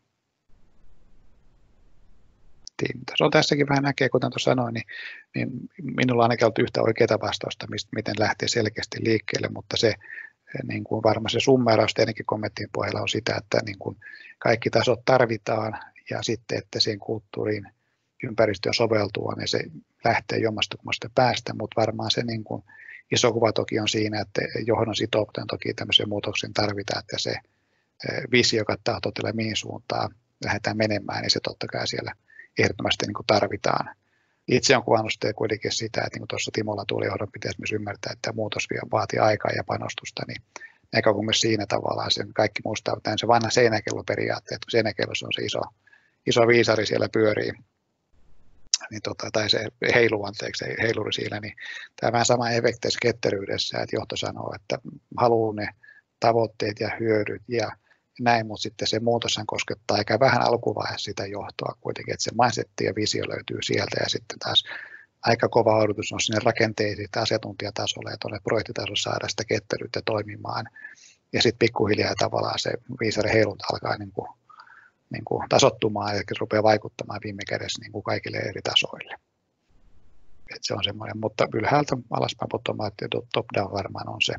On tässäkin vähän näkee, kuten tuossa sanoin, niin, niin minulla on ainakin ollut yhtä oikeaa vastausta, mistä, miten lähtee selkeästi liikkeelle, mutta se niin kuin varmaan se summeraus teidänkin kommenttien pohjalla on sitä, että niin kuin kaikki tasot tarvitaan ja sitten, että siihen kulttuuriin ympäristöön soveltua, niin se lähtee jommasta kummasta päästä, mutta varmaan se niin kuin iso kuva toki on siinä, että johdon sitoutuminen toki tämmöisen muutoksen tarvitaan, että se visio, joka tahtotila mihin suuntaan lähdetään menemään, niin se totta kai siellä ehdottomasti niin kuin tarvitaan. Itse on kuvannut sitten kuitenkin sitä, että niin kuin tuossa Timolla johdon pitäisi myös ymmärtää, että muutos vaatii aikaa ja panostusta, niin näkökulmassa siinä tavallaan sen kaikki muistaa se vanha seinäkelloperiaate, että kun seinäkellossa on se iso, iso viisari siellä pyörii, niin tota, tai se heilu, anteeksi, heiluri siellä, niin tämä vähän sama efekti ketteryydessä, että johto sanoo, että haluaa ne tavoitteet ja hyödyt ja näin, mutta sitten se muutoshan koskettaa aika vähän alkuvaiheessa sitä johtoa kuitenkin, että se mindset ja visio löytyy sieltä ja sitten taas aika kova odotus on sinne rakenteisiin asiantuntijatasolle ja tuonne projektitasolle saada sitä ketteryyttä toimimaan. Ja sitten pikkuhiljaa tavallaan se viisari heilunta alkaa niin kuin, niin kuin tasottumaan ja rupeaa vaikuttamaan viime kädessä niin kuin kaikille eri tasoille. Et se on semmoinen, mutta ylhäältä alaspäin bottom ja top down varmaan on se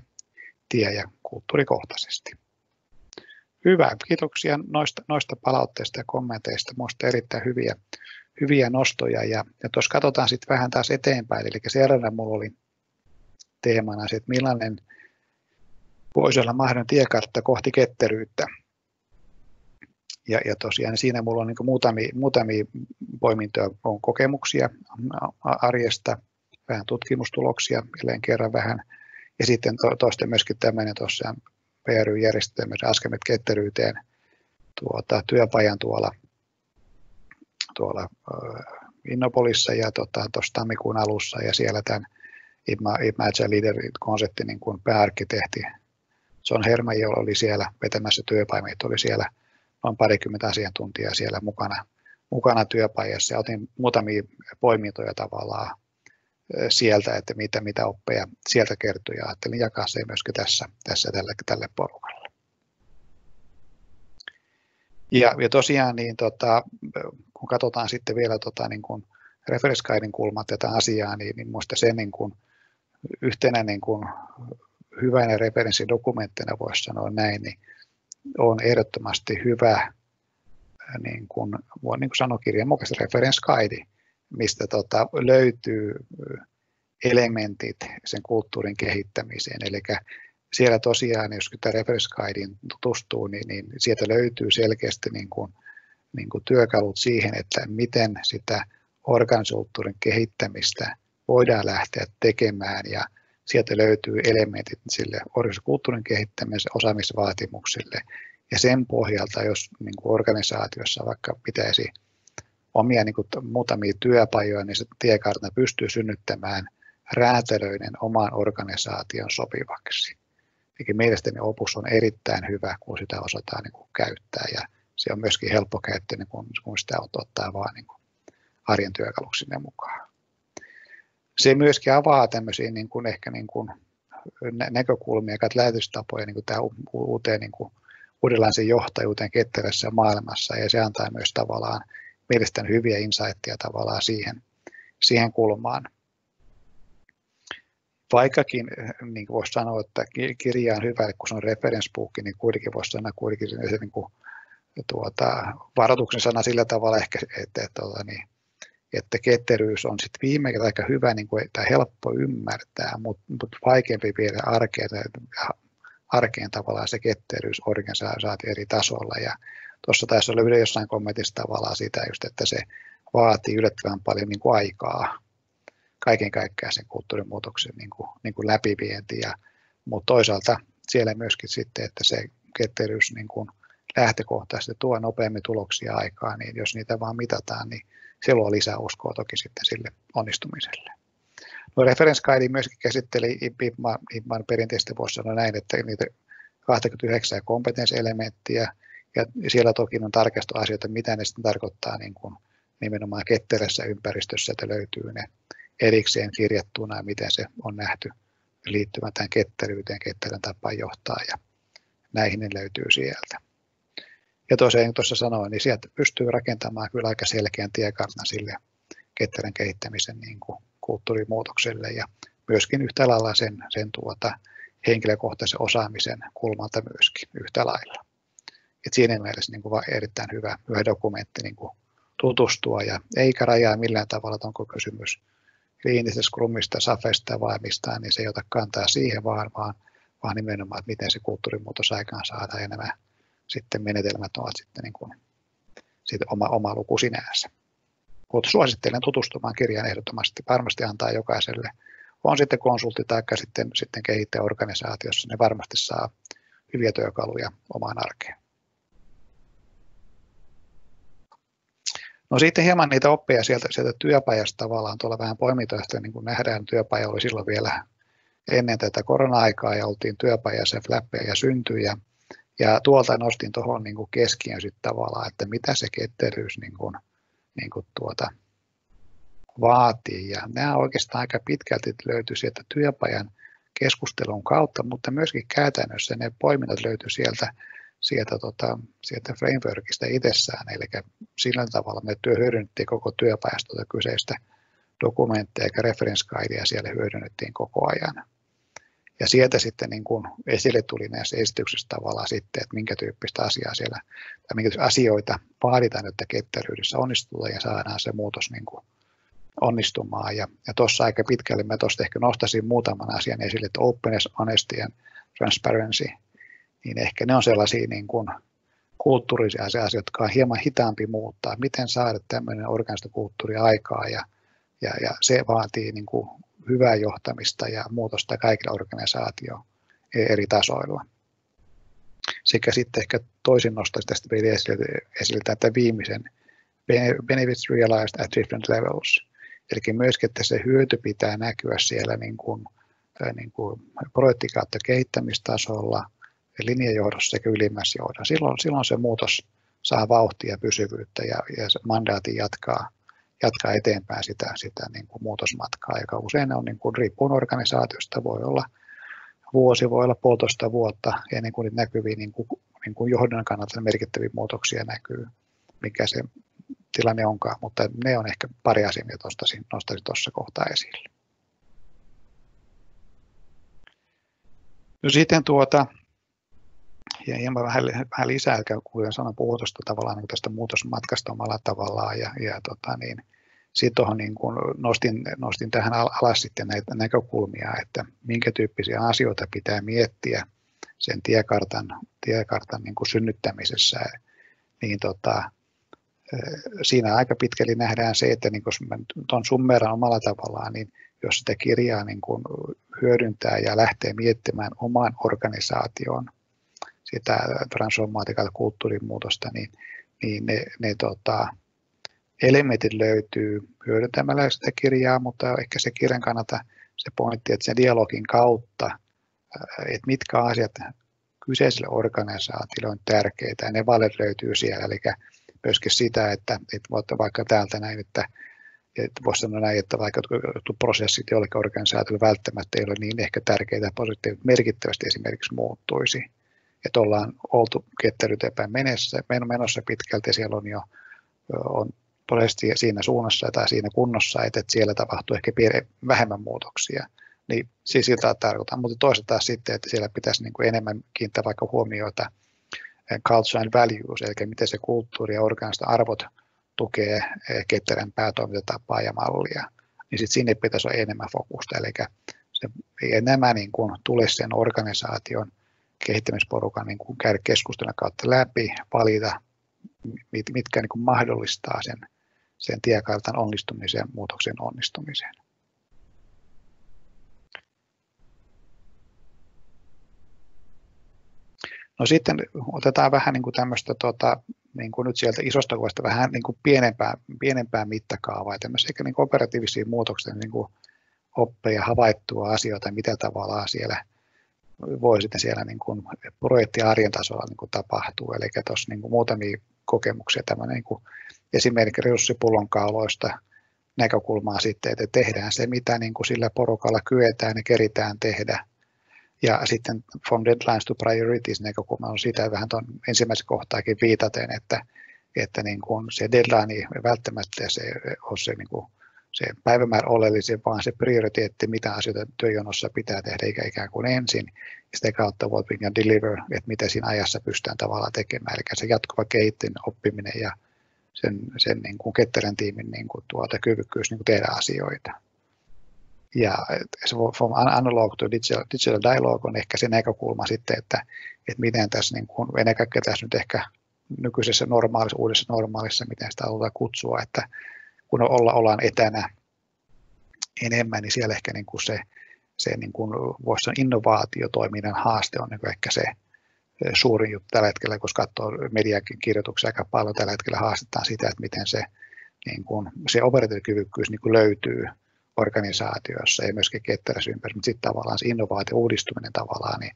tie ja kulttuurikohtaisesti. Hyvä, kiitoksia noista, noista palautteista ja kommenteista. Minusta erittäin hyviä, hyviä nostoja. Ja, ja tuossa katsotaan sitten vähän taas eteenpäin. Eli seuraavana minulla oli teemana se, että millainen voisi olla mahdollinen tiekartta kohti ketteryyttä. Ja, ja tosiaan siinä minulla on niin muutamia, muutamia poimintoja, on kokemuksia arjesta, vähän tutkimustuloksia, jälleen kerran vähän, ja sitten to, toisten myöskin tämmöinen tuossa PRY järjesti tämmöisen askelmet ketteryyteen tuota, työpajan tuolla, tuolla Innopolissa ja tuossa tota, tammikuun alussa ja siellä tämän Imagine Leader-konsepti niin kuin pääarkkitehti. John Herman, jolla oli siellä vetämässä työpaja, oli siellä noin parikymmentä asiantuntijaa siellä mukana, mukana työpajassa. Ja otin muutamia poimintoja tavallaan sieltä, että mitä, mitä oppeja sieltä kertoo ja ajattelin jakaa se myöskin tässä, tässä tälle, tälle porukalle. Ja, ja tosiaan niin tota, kun katsotaan sitten vielä tota, niin kuin reference guiden kulmat tätä asiaa, niin, niin minusta se niin kuin, yhtenä niin kuin, hyvänä referenssidokumenttina voisi sanoa näin, niin on ehdottomasti hyvä, niin kuin, voi niin kuin sanoa kirjan mukaisesti reference guide, mistä tota, löytyy elementit sen kulttuurin kehittämiseen. Eli siellä tosiaan, jos tämä reference guidein tutustuu, niin, niin sieltä löytyy selkeästi niin kuin, niin kuin työkalut siihen, että miten sitä organisaattorin kehittämistä voidaan lähteä tekemään ja sieltä löytyy elementit sille organisaatiokulttuurin kehittämisen osaamisvaatimuksille ja sen pohjalta, jos niin kuin organisaatiossa vaikka pitäisi omia niin kuin, muutamia työpajoja, niin se tiekartta pystyy synnyttämään räätälöinen oman organisaation sopivaksi. Eli mielestäni opus on erittäin hyvä, kun sitä osataan niin kuin, käyttää ja se on myöskin helppo käyttää, kun, kun sitä ottaa vaan niin arjen työkaluksi sinne mukaan. Se myöskin avaa tämmöisiä niin kuin, ehkä niin kuin, näkökulmia ja lähetystapoja niin kuin tähän uuteen niin kuin, uudenlaisen johtajuuteen ketterässä maailmassa ja se antaa myös tavallaan mielestäni hyviä insightteja tavallaan siihen, siihen kulmaan. Vaikkakin niin kuin voisi sanoa, että kirja on hyvä, kun se on reference book, niin kuitenkin voisi sanoa kuitenkin se niin kuin, tuota, varoituksen sana sillä tavalla ehkä, että, että, niin, että ketteryys on sitten viime aika hyvä niin kuin, että helppo ymmärtää, mutta, mutta vaikeampi viedä arkeen, arkeen tavallaan se ketteryys organisaatio eri tasolla. Ja tuossa taisi olla jossain kommentissa tavallaan sitä just, että se vaatii yllättävän paljon niin kuin aikaa kaiken kaikkiaan sen kulttuurimuutoksen niin kuin, niin kuin läpivienti. Ja, mutta toisaalta siellä myöskin sitten, että se ketteryys niin kuin lähtökohtaisesti tuo nopeammin tuloksia aikaa, niin jos niitä vaan mitataan, niin se luo lisää uskoa toki sitten sille onnistumiselle. No Reference Guide myöskin käsitteli IPMAN perinteisesti voisi sanoa näin, että niitä 29 kompetenssielementtiä, Ja siellä toki on tarkastu asioita, mitä ne sitten tarkoittaa niin kuin nimenomaan ketterässä ympäristössä, että löytyy ne erikseen kirjattuna ja miten se on nähty liittymään tähän ketteryyteen, ketterän tapaan johtaa ja näihin ne löytyy sieltä. Ja tosiaan, niin tuossa sanoin, niin sieltä pystyy rakentamaan kyllä aika selkeän tiekartan sille ketterän kehittämisen niin kuin kulttuurimuutokselle ja myöskin yhtä lailla sen, sen tuota, henkilökohtaisen osaamisen kulmalta myöskin yhtä lailla. Et siinä mielessä niin kuin erittäin hyvä, hyvä dokumentti niin kuin tutustua ja eikä rajaa millään tavalla, että onko kysymys kliinisestä scrumista, safesta vai mistään, niin se ei ota kantaa siihen vaan, vaan, vaan nimenomaan, että miten se kulttuurimuutos aikaan saadaan ja nämä sitten menetelmät ovat sitten niin kuin, siitä oma, oma luku sinänsä. Mutta suosittelen tutustumaan kirjaan ehdottomasti. Varmasti antaa jokaiselle, on sitten konsultti tai sitten, sitten kehittäjäorganisaatiossa, ne varmasti saa hyviä työkaluja omaan arkeen. No sitten hieman niitä oppeja sieltä, sieltä työpajasta tavallaan tuolla vähän poimintoista, niin kuin nähdään, työpaja oli silloin vielä ennen tätä korona-aikaa ja oltiin työpajassa ja ja syntyi ja, ja tuolta nostin tuohon niin keskiön sitten tavallaan, että mitä se ketteryys niin kuin, niin kuin tuota, vaatii. Ja nämä oikeastaan aika pitkälti löytyy sieltä työpajan keskustelun kautta, mutta myöskin käytännössä ne poiminnat löytyy sieltä sieltä, tota, sieltä frameworkista itsessään, eli sillä tavalla me työ hyödynnettiin koko tuota kyseistä dokumentteja eikä reference guidea siellä hyödynnettiin koko ajan. Ja sieltä sitten niin kuin esille tuli näissä esityksissä tavallaan sitten, että minkä tyyppistä asiaa siellä, tai minkä asioita vaaditaan, että ketteryydessä onnistutaan ja saadaan se muutos niin kuin onnistumaan. Ja, ja tuossa aika pitkälle mä tuosta ehkä nostaisin muutaman asian esille, että openness, honesty ja transparency – niin ehkä ne on sellaisia niin kuin kulttuurisia asioita, jotka on hieman hitaampi muuttaa. Miten saada tämmöinen organista kulttuuri aikaa ja, ja, ja se vaatii niin kuin hyvää johtamista ja muutosta kaikilla organisaatio eri tasoilla. Sekä sitten ehkä toisin nostaisin tästä vielä esille, esille että viimeisen benefits realized at different levels. Eli myöskin, että se hyöty pitää näkyä siellä niin kuin, niin kuin projekti- kautta kehittämistasolla – linjajohdossa sekä ylimmässä johdossa. Silloin, silloin se muutos saa vauhtia ja pysyvyyttä ja, ja se mandaatti jatkaa, jatkaa eteenpäin sitä, sitä niin kuin muutosmatkaa, joka usein on niin kuin, riippuen organisaatiosta, voi olla vuosi, voi olla puolitoista vuotta ennen kuin näkyviä niin kuin, niin kuin johdon kannalta merkittäviä muutoksia näkyy, mikä se tilanne onkaan, mutta ne on ehkä pari asiaa, mitä nostaisin tuossa kohtaa esille. No sitten tuota, ja hieman vähän, vähän lisää, kuten sanoin, puhua tuosta tavallaan niin tästä muutosmatkasta omalla tavallaan ja, ja tota, niin, sitten niin nostin, nostin tähän alas sitten näitä näkökulmia, että minkä tyyppisiä asioita pitää miettiä sen tiekartan, tiekartan niin kuin synnyttämisessä, niin tota, siinä aika pitkälle nähdään se, että niin tuon summeran omalla tavallaan, niin jos sitä kirjaa niin kuin hyödyntää ja lähtee miettimään oman organisaation sitä transformaatikaalta kulttuurimuutosta, niin, niin ne, ne tota, elementit löytyy hyödyntämällä sitä kirjaa, mutta ehkä se kirjan kannalta se pointti, että sen dialogin kautta, että mitkä asiat kyseiselle organisaatiolle on tärkeitä, ja ne valet löytyy siellä, eli myöskin sitä, että, että vaikka täältä näin, että että voisi sanoa näin, että vaikka jotkut prosessit jollekin organisaatiolle välttämättä ei ole niin ehkä tärkeitä, positiivisesti merkittävästi esimerkiksi muuttuisi että ollaan oltu ketteryt menossa, menossa pitkälti, siellä on jo on prosessi siinä suunnassa tai siinä kunnossa, että, siellä tapahtuu ehkä vähemmän muutoksia. Niin siis siltä tarkoitan, mutta toisaalta sitten, että siellä pitäisi niin kuin enemmän kiinnittää vaikka huomiota culture and values, eli miten se kulttuuri ja organiset arvot tukee ketterän päätoimintatapaa ja mallia, niin sitten sinne pitäisi olla enemmän fokusta, eli se, nämä niin kuin tule sen organisaation kehittämisporukan niin kuin käydä keskustelun kautta läpi, valita, mitkä niin kuin mahdollistaa sen, sen tiekartan onnistumisen ja muutoksen onnistumisen. No sitten otetaan vähän niin kuin tämmöistä tota, niin kuin nyt sieltä isosta kuvasta vähän niin kuin pienempää, pienempää mittakaavaa ja tämmöisiä niin operatiivisia muutoksia, niin kuin oppeja, havaittua asioita, mitä tavallaan siellä voi sitten siellä niin kuin projektiarjen tasolla niin kuin tapahtua. Eli tuossa niin kuin muutamia kokemuksia tämmöinen niin kuin esimerkiksi resurssipullonkauloista näkökulmaa sitten, että tehdään se, mitä niin kuin sillä porukalla kyetään ja keritään tehdä. Ja sitten from deadlines to priorities näkökulma on sitä vähän tuon ensimmäisen kohtaakin viitaten, että, että niin kuin se deadline ei välttämättä se ole se, niin kuin se päivämäärä oleellisin, vaan se prioriteetti, mitä asioita työjonossa pitää tehdä ikään kuin ensin, ja sitä kautta what we can deliver, että mitä siinä ajassa pystytään tavallaan tekemään, eli se jatkuva kehittyminen, oppiminen ja sen, sen niin kuin ketterän tiimin niin kuin tuota, kyvykkyys niin kuin tehdä asioita. Ja se from analog to digital, digital dialogue on ehkä se näkökulma sitten, että, että miten tässä, niin kuin, ennen kaikkea tässä nyt ehkä nykyisessä normaalissa, uudessa normaalissa, miten sitä halutaan kutsua, että kun olla, ollaan etänä enemmän, niin siellä ehkä niin kuin se, se niin kuin voisi sanoa innovaatiotoiminnan haaste on niin ehkä se suurin juttu tällä hetkellä, koska katsoo mediakin kirjoituksia aika paljon. Tällä hetkellä haastetaan sitä, että miten se, niin kuin, se operatiivikyvykkyys niin kuin löytyy organisaatioissa ja myöskin ketterässä ympäristössä, mutta sitten tavallaan se innovaatio uudistuminen tavallaan, niin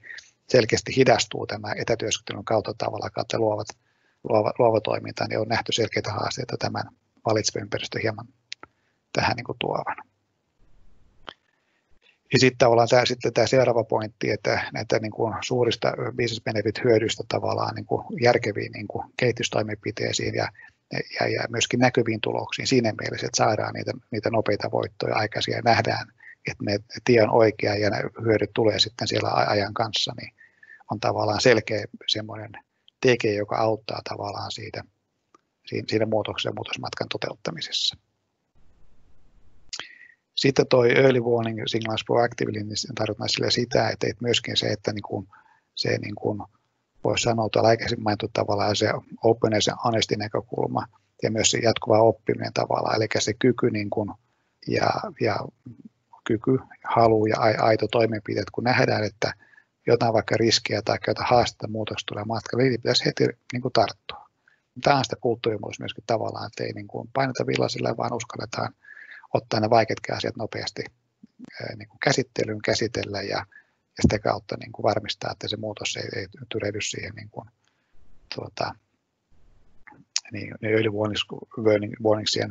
selkeästi hidastuu tämä etätyöskentelyn kautta tavallaan, kautta luovat, luova, luova toiminta, niin on nähty selkeitä haasteita tämän valitseva ympäristö hieman tähän niin kuin tuovan. Ja sitten tavallaan tämä, sitten tämä seuraava pointti, että näitä niin kuin suurista business benefit hyödyistä tavallaan niin kuin järkeviin niin kuin kehitystoimenpiteisiin ja, ja, ja, myöskin näkyviin tuloksiin siinä mielessä, että saadaan niitä, niitä nopeita voittoja aikaisia ja nähdään, että ne tie on oikea ja ne hyödyt tulee sitten siellä ajan kanssa, niin on tavallaan selkeä semmoinen tekijä, joka auttaa tavallaan siitä siinä muutoksen ja muutosmatkan toteuttamisessa. Sitten tuo early warning signals proactively, niin tarkoittaa sille sitä, että myöskin se, että niin kuin, se niin kuin, voisi sanoa tuolla aikaisemmin mainittu tavallaan se openness ja honesty näkökulma ja myös se jatkuva oppiminen tavallaan, eli se kyky niin kuin, ja, ja kyky, halu ja aito toimenpiteet, kun nähdään, että jotain vaikka riskiä tai jotain haastetta muutoksesta tulee matkalle, niin pitäisi heti niin kuin tarttua tämä on sitä kulttuurimuutos myöskin tavallaan, että ei niin kuin paineta villasille, vaan uskalletaan ottaa ne vaikeatkin asiat nopeasti niin kuin käsittelyyn, käsitellä ja, ja sitä kautta niin kuin varmistaa, että se muutos ei, ei tyrehdy siihen niin kuin, tuota, niin, early warning, warningsien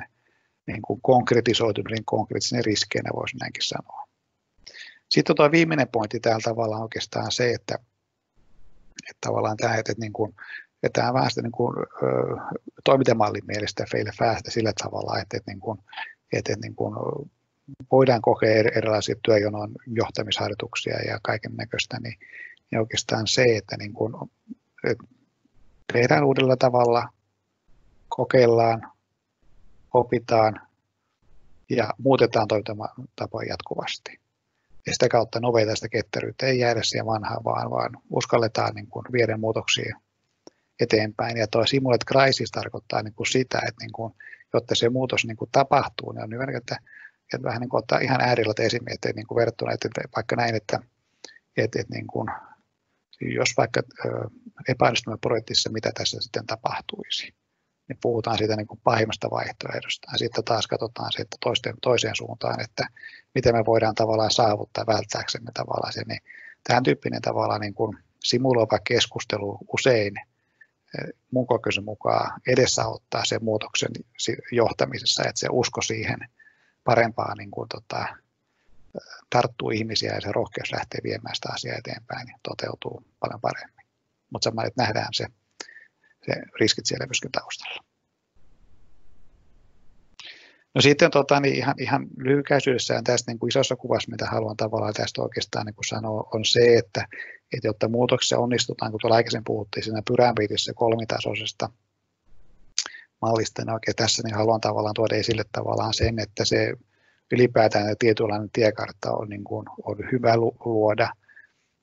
niin kuin konkretisoitumisen konkreettisen riskeinä voisi näinkin sanoa. Sitten tuo viimeinen pointti täällä tavallaan oikeastaan se, että, että tavallaan tämä, että niin kuin ja tämä vähän sitä niin kuin, toimintamallin mielestä fail fast sillä tavalla, että, että, niin kuin, että, niin kuin voidaan kokea erilaisia työjonon johtamisharjoituksia ja kaiken näköistä, niin, niin oikeastaan se, että, niin kuin, että tehdään uudella tavalla, kokeillaan, opitaan ja muutetaan toimintatapoja jatkuvasti. Ja sitä kautta nopeita sitä ketteryyttä ei jäädä siihen vanhaan, vaan, vaan uskalletaan niin kuin viedä muutoksia eteenpäin. Ja tuo simulate crisis tarkoittaa niin kuin sitä, että niin kuin, jotta se muutos niin kuin tapahtuu, niin on hyvä, että, että vähän niin kuin ottaa ihan äärillä esimerkkejä niin kuin verrattuna, että vaikka näin, että, että, että niin kuin, jos vaikka epäonnistumme projektissa, mitä tässä sitten tapahtuisi, niin puhutaan siitä niin kuin pahimmasta vaihtoehdosta. Ja sitten taas katsotaan se, että toiseen, toiseen suuntaan, että miten me voidaan tavallaan saavuttaa välttääksemme tavallaan sen. Niin tähän tyyppinen tavallaan niin kuin simuloiva keskustelu usein mun kokemuksen mukaan edesauttaa sen muutoksen johtamisessa, että se usko siihen parempaan niin kuin, tota, tarttuu ihmisiä ja se rohkeus lähtee viemään sitä asiaa eteenpäin, niin toteutuu paljon paremmin. Mutta samalla, että nähdään se, se riskit siellä myöskin taustalla. No sitten tota, niin ihan, ihan lyhykäisyydessään tästä niin kuin isossa kuvassa, mitä haluan tavallaan tästä oikeastaan niin kuin sanoa, on se, että, että jotta muutoksessa onnistutaan, kun tuolla aikaisemmin puhuttiin siinä pyramidissa kolmitasoisesta mallista, niin oikein tässä niin haluan tavallaan tuoda esille tavallaan sen, että se ylipäätään tietynlainen tiekartta on, niin kuin, on hyvä luoda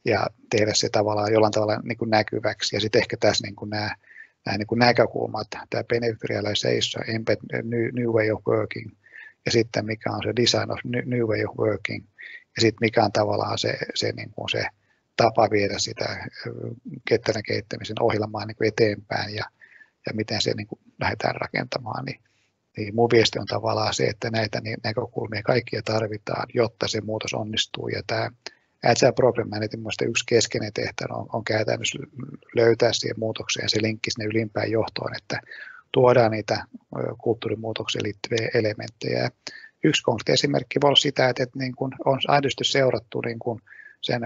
ja tehdä se tavallaan jollain tavalla niin kuin näkyväksi. Ja sitten ehkä tässä niin kuin nämä nämä niin kuin näkökulmat, tämä benefit realization, embed, new, new way of working, ja sitten mikä on se design of new way of working, ja sitten mikä on tavallaan se, se, niin kuin se tapa viedä sitä ketterän kehittämisen ohjelmaa niin kuin eteenpäin ja, ja miten se niin kuin lähdetään rakentamaan, niin, niin mun viesti on tavallaan se, että näitä niin näkökulmia kaikkia tarvitaan, jotta se muutos onnistuu ja tämä Agile Program Managementin yksi keskeinen tehtävä on, on käytännössä löytää siihen muutokseen se linkki sinne ylimpään johtoon, että tuodaan niitä kulttuurimuutokseen liittyviä elementtejä. Yksi konkreettinen esimerkki voi olla sitä, että, että niin kuin on aidosti seurattu niin kuin sen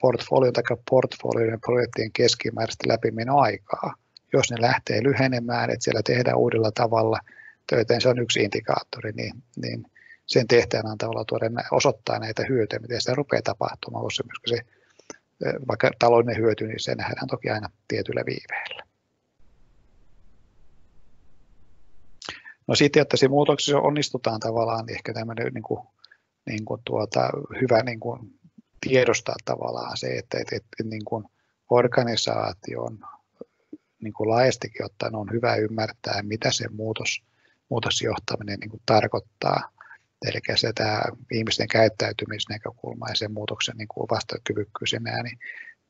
portfolion tai portfolioiden projektien keskimääräistä läpimenoaikaa. Jos ne lähtee lyhenemään, että siellä tehdään uudella tavalla töitä, niin se on yksi indikaattori, niin, niin sen tehtävänä on tavallaan tuoda, osoittaa näitä hyötyjä, miten sitä rupeaa tapahtumaan, koska se, vaikka taloudellinen hyöty, niin se nähdään toki aina tietyllä viiveellä. No sitten, että se muutoksessa onnistutaan tavallaan, niin ehkä tämmöinen niin kuin, niin kuin tuota, hyvä niin kuin tiedostaa tavallaan se, että, että, että niin kuin organisaation niin kuin laajastikin ottaen on hyvä ymmärtää, mitä se muutos, muutosjohtaminen niin kuin tarkoittaa. Eli se tämä ihmisten käyttäytymisnäkökulma ja sen muutoksen niin kuin nää, niin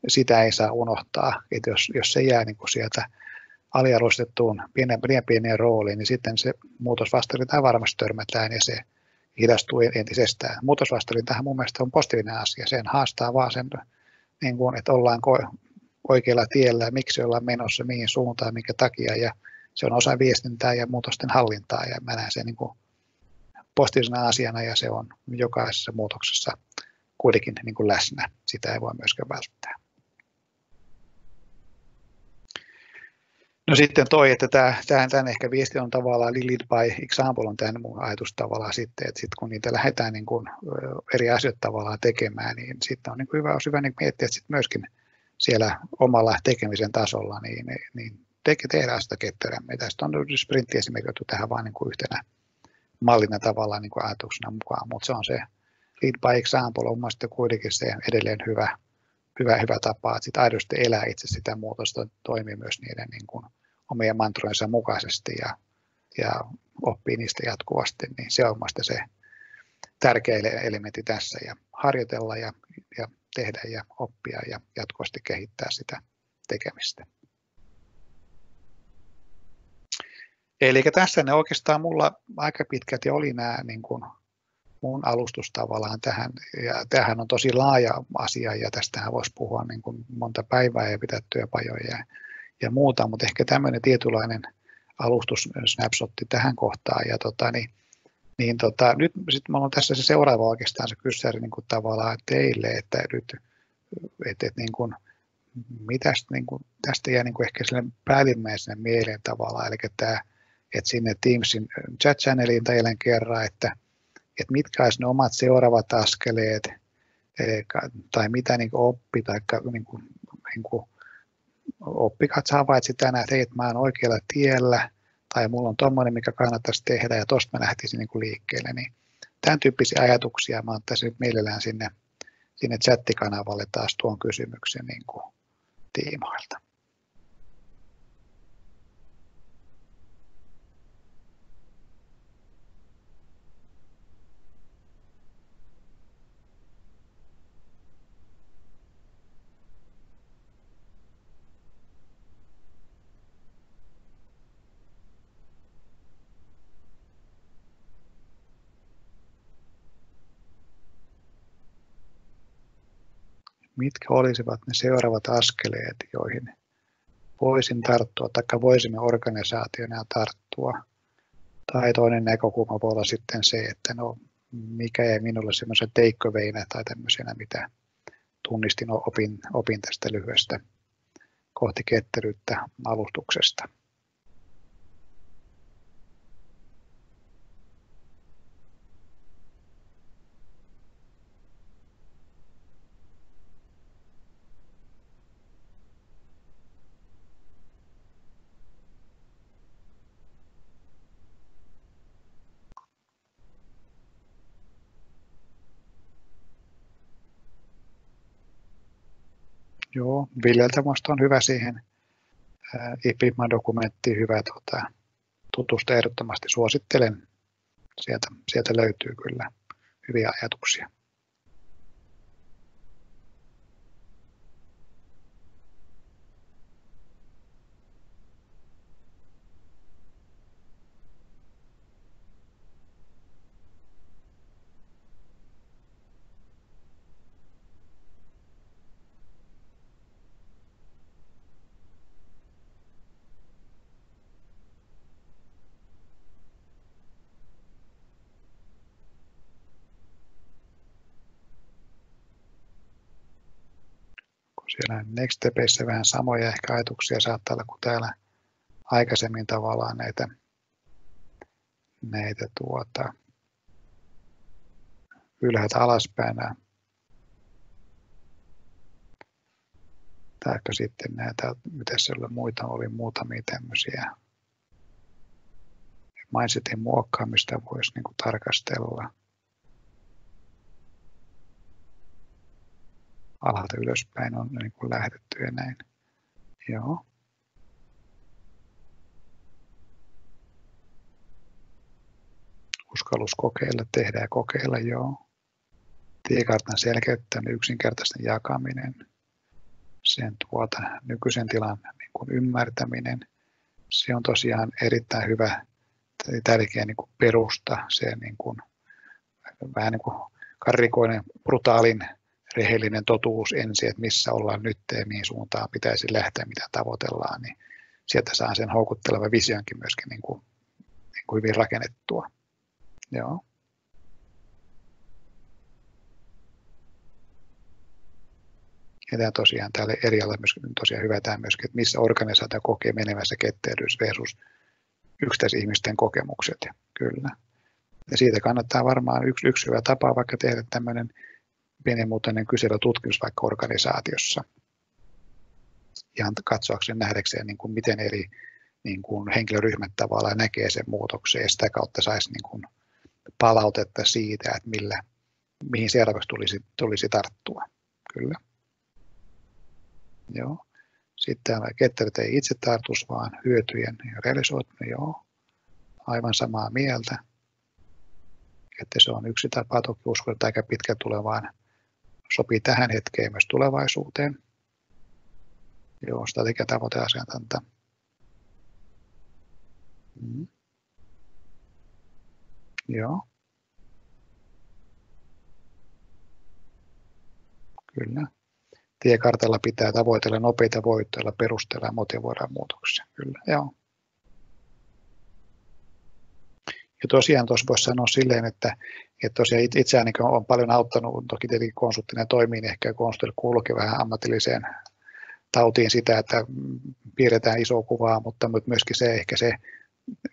sitä ei saa unohtaa. Että jos, jos se jää niin kuin sieltä aliarvostettuun pienen, pienen pienen rooliin, niin sitten se muutosvastarintaan varmasti törmätään ja se hidastuu entisestään. Muutosvastarintahan mun mielestä on positiivinen asia. Sen haastaa vaan sen, niin kuin, että ollaanko oikealla tiellä, miksi ollaan menossa, mihin suuntaan, minkä takia. Ja se on osa viestintää ja muutosten hallintaa ja mä näen sen niin kuin positiivisena asiana ja se on jokaisessa muutoksessa kuitenkin niin kuin läsnä. Sitä ei voi myöskään välttää. No sitten toi, että tämä, tämän, tämän ehkä viesti on tavallaan lead by example on tämän mun ajatus tavallaan sitten, että sitten kun niitä lähdetään niin kuin eri asioita tavallaan tekemään, niin sitten on niin kuin hyvä, olisi hyvä niin miettiä, sitten myöskin siellä omalla tekemisen tasolla, niin, niin te, tehdään sitä ketterämmin. Tästä on sprintti esimerkiksi tähän vain niin kuin yhtenä mallina tavallaan niin kuin ajatuksena mukaan, mutta se on se lead by example on mielestäni kuitenkin se edelleen hyvä, hyvä, hyvä tapa, että sit aidosti elää itse sitä muutosta, toimii myös niiden niin kuin omien mantrojensa mukaisesti ja, ja oppii niistä jatkuvasti, niin se on mielestäni se tärkeä elementti tässä ja harjoitella ja, ja tehdä ja oppia ja jatkuvasti kehittää sitä tekemistä. Eli tässä ne oikeastaan mulla aika pitkälti oli nämä niin kuin mun alustus tavallaan tähän. Ja tämähän on tosi laaja asia ja tästähän voisi puhua niin kuin monta päivää ja pitää työpajoja ja, ja muuta, mutta ehkä tämmöinen tietynlainen alustus, snapshotti tähän kohtaan. Ja tota, niin, niin tota, nyt sitten mulla on tässä se seuraava oikeastaan se kyssäri niin kuin tavallaan teille, että nyt et, et, niin kuin, mitäs, niin kuin, tästä jää niin kuin ehkä sille päällimmäisenä mieleen tavallaan, eli tämä, että sinne Teamsin chat channeliin tai kerran, että että mitkä olisi ne omat seuraavat askeleet tai mitä niin oppi tai niin kuin, niin kuin oppikat havaitsi tänään, että hei, että mä olen oikealla tiellä tai mulla on tuommoinen, mikä kannattaisi tehdä ja tuosta mä lähtisin niin kuin liikkeelle. Niin tämän tyyppisiä ajatuksia mä ottaisin nyt mielellään sinne, sinne chattikanavalle taas tuon kysymyksen niin kuin tiimoilta. Mitkä olisivat ne seuraavat askeleet, joihin voisin tarttua, tai voisimme organisaationa tarttua. Tai toinen näkökulma voi olla sitten se, että no, mikä jäi minulle semmoisen teikköveinä tai tämmöisenä, mitä tunnistin opin, opin tästä lyhyestä kohti ketteryyttä alustuksesta. Joo, Villeltä on hyvä siihen IPIMA-dokumenttiin hyvä tuota, tutusta ehdottomasti suosittelen. Sieltä, sieltä löytyy kyllä hyviä ajatuksia. Siellä Next Stepeissä vähän samoja ehkä ajatuksia saattaa olla kuin täällä aikaisemmin tavallaan näitä, näitä tuota, ylhäältä alaspäin taikka sitten näitä, mitä siellä muita oli, muutamia tämmöisiä mindsetin muokkaamista voisi niin kuin tarkastella. Alhaalta ylöspäin on niin kuin lähdetty ja näin. Joo. Uskallus kokeilla, tehdä ja kokeilla, joo. Tiekartan selkeyttäminen, yksinkertaisten jakaminen, sen tuota, nykyisen tilan niin kuin ymmärtäminen, se on tosiaan erittäin hyvä tärkeä niin kuin perusta, se niin kuin, vähän niin kuin karrikoinen, brutaalin, rehellinen totuus ensin, että missä ollaan nyt ja mihin suuntaan pitäisi lähteä, mitä tavoitellaan, niin sieltä saa sen houkuttelevan visionkin myöskin niin kuin, niin kuin hyvin rakennettua. Joo. Ja tämä tosiaan täällä eri alalla myöskin tosiaan hyvä tämä myöskin, että missä organisaatio kokee menevässä ketteryys versus yksittäisihmisten kokemukset. Ja kyllä. Ja siitä kannattaa varmaan yksi, yksi hyvä tapa vaikka tehdä tämmöinen pienimuotoinen kyselytutkimus vaikka organisaatiossa. Ihan katsoakseen nähdäkseen, niin kuin miten eri niin kuin henkilöryhmät tavallaan näkee sen muutoksen ja sitä kautta saisi niin kuin palautetta siitä, että millä, mihin seuraavaksi tulisi, tulisi tarttua. Kyllä. Joo. Sitten ketterät ei itse tartus, vaan hyötyjen realisoituminen, joo. Aivan samaa mieltä. Että se on yksi tapa toki uskoa, että aika pitkä tulevaan sopii tähän hetkeen myös tulevaisuuteen. Joo, strategiatavoite asiantunta. Mm. Joo. Kyllä tiekartalla pitää tavoitella nopeita voittoja, perustella ja motivoida muutoksia. Kyllä, joo. Ja tosiaan tuossa voisi sanoa silleen, että, että tosiaan itseäni on paljon auttanut, toki tietenkin konsulttina toimii, niin ehkä konsultille kuuluukin vähän ammatilliseen tautiin sitä, että piirretään isoa kuvaa, mutta myöskin se ehkä se,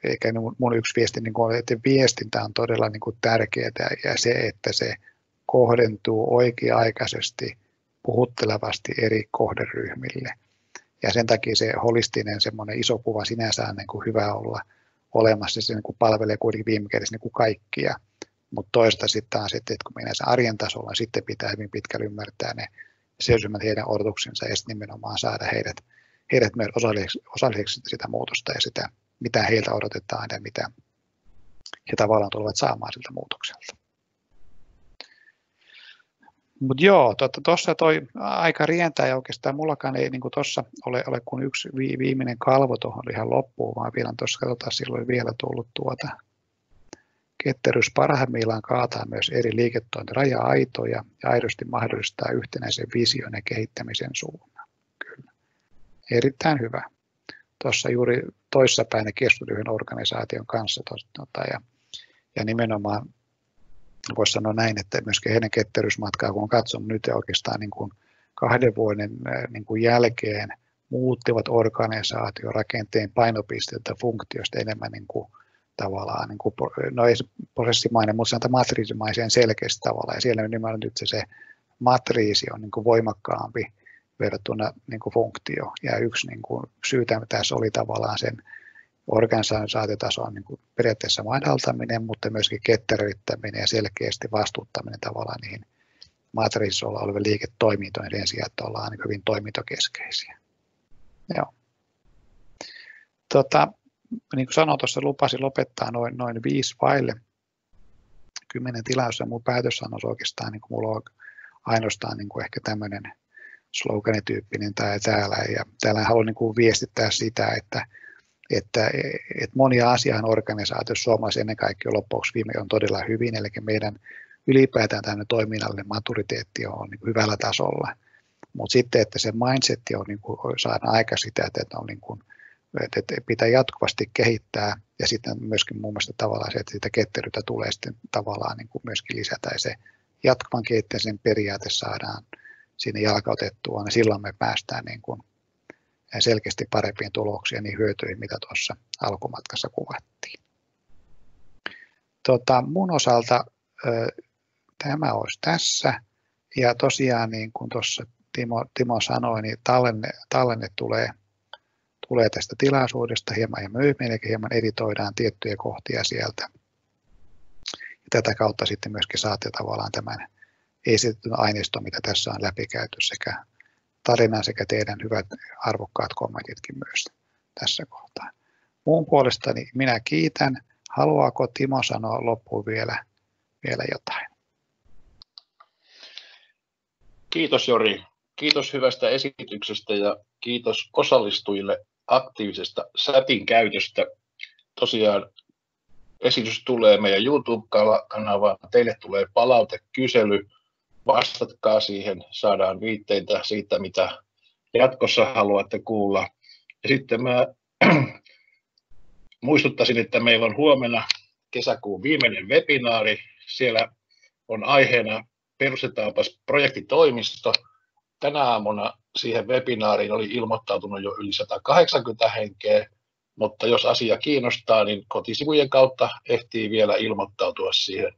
eikä mun yksi viesti, niin kuin, että viestintä on todella niin kuin tärkeää ja se, että se kohdentuu oikea-aikaisesti puhuttelevasti eri kohderyhmille. Ja sen takia se holistinen semmoinen iso kuva sinänsä on niin kuin hyvä olla olemassa, se niin kuin palvelee kuitenkin viime kädessä niin kuin kaikkia. Mutta toista sitten taas, että kun mennään sen arjen tasolla, niin sitten pitää hyvin pitkälle ymmärtää ne seuraavat heidän odotuksensa ja sitten nimenomaan saada heidät, heidät myös osalliseksi, osalliseksi sitä muutosta ja sitä, mitä heiltä odotetaan ja mitä he tavallaan tulevat saamaan siltä muutokselta. Mutta joo, tuossa tota, toi aika rientää ja oikeastaan mullakaan ei niin tuossa ole, ole kuin yksi vi, viimeinen kalvo tuohon ihan loppuun, vaan vielä tuossa katsotaan, silloin vielä tullut tuota ketteryys parhaimmillaan kaataa myös eri liiketoinnin raja-aitoja ja aidosti mahdollistaa yhtenäisen vision ja kehittämisen suunnan. Kyllä. Erittäin hyvä. Tuossa juuri toissapäin keskustelin organisaation kanssa tuota, ja, ja nimenomaan voisi sanoa näin, että myöskin heidän ketterysmatkaa, kun on katsonut nyt oikeastaan niin kuin kahden vuoden niin kuin jälkeen, muuttivat organisaatiorakenteen painopisteitä funktioista enemmän niin kuin, tavallaan, niin kuin, no ei prosessimainen, mutta sanotaan matriisimaiseen selkeästi tavalla, ja siellä nimenomaan nyt se, se matriisi on niin kuin voimakkaampi verrattuna niin kuin funktio, ja yksi niin kuin, syytä tässä oli tavallaan sen organisaatiotason niin kuin periaatteessa madaltaminen, mutta myöskin ketteryyttäminen ja selkeästi vastuuttaminen tavallaan niihin matriisissa olevien liiketoimintojen sen sijaan, että ollaan niin hyvin toimintokeskeisiä. Joo. Tota, niin kuin sanoin tuossa, lupasin lopettaa noin, noin viisi vaille kymmenen tilaus ja mun päätössannos oikeastaan, niin kuin mulla on ainoastaan niin kuin ehkä tämmöinen sloganityyppinen tai täällä, ja täällä haluan niin kuin viestittää sitä, että että, että monia asian organisaatioissa suomalaisissa ennen kaikkea loppuksi viime on todella hyvin, eli meidän ylipäätään tämmöinen toiminnallinen maturiteetti on niin hyvällä tasolla. Mutta sitten, että se mindset on niin kuin, aika sitä, että, on niin kuin, että pitää jatkuvasti kehittää ja sitten myöskin mun mielestä tavallaan se, että sitä ketteryyttä tulee sitten tavallaan niin kuin myöskin lisätä ja se jatkuvan kehittämisen periaate saadaan sinne jalkautettua, niin silloin me päästään niin kuin selkeästi parempiin tuloksiin niin hyötyihin, mitä tuossa alkumatkassa kuvattiin. Tota, mun osalta tämä olisi tässä. Ja tosiaan niin kuin tuossa Timo, Timo sanoi, niin tallenne, tallenne tulee, tulee tästä tilaisuudesta hieman ja eli hieman editoidaan tiettyjä kohtia sieltä. Ja tätä kautta sitten myöskin saatte tavallaan tämän esitetyn aineiston, mitä tässä on läpikäyty sekä tarinan sekä teidän hyvät arvokkaat kommentitkin myös tässä kohtaa. Muun puolestani minä kiitän. Haluaako Timo sanoa loppuun vielä, vielä jotain? Kiitos Jori. Kiitos hyvästä esityksestä ja kiitos osallistujille aktiivisesta sätin käytöstä. Tosiaan esitys tulee meidän YouTube-kanavaan. Teille tulee palautekysely. Vastatkaa siihen, saadaan viitteitä siitä, mitä jatkossa haluatte kuulla. Ja sitten mä (clears throat) muistuttaisin, että meillä on huomenna kesäkuun viimeinen webinaari. Siellä on aiheena perustetaanpas projektitoimisto. Tänä aamuna siihen webinaariin oli ilmoittautunut jo yli 180 henkeä, mutta jos asia kiinnostaa, niin kotisivujen kautta ehtii vielä ilmoittautua siihen.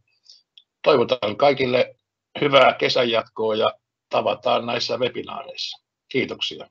Toivotan kaikille hyvää kesän jatkoa ja tavataan näissä webinaareissa. Kiitoksia.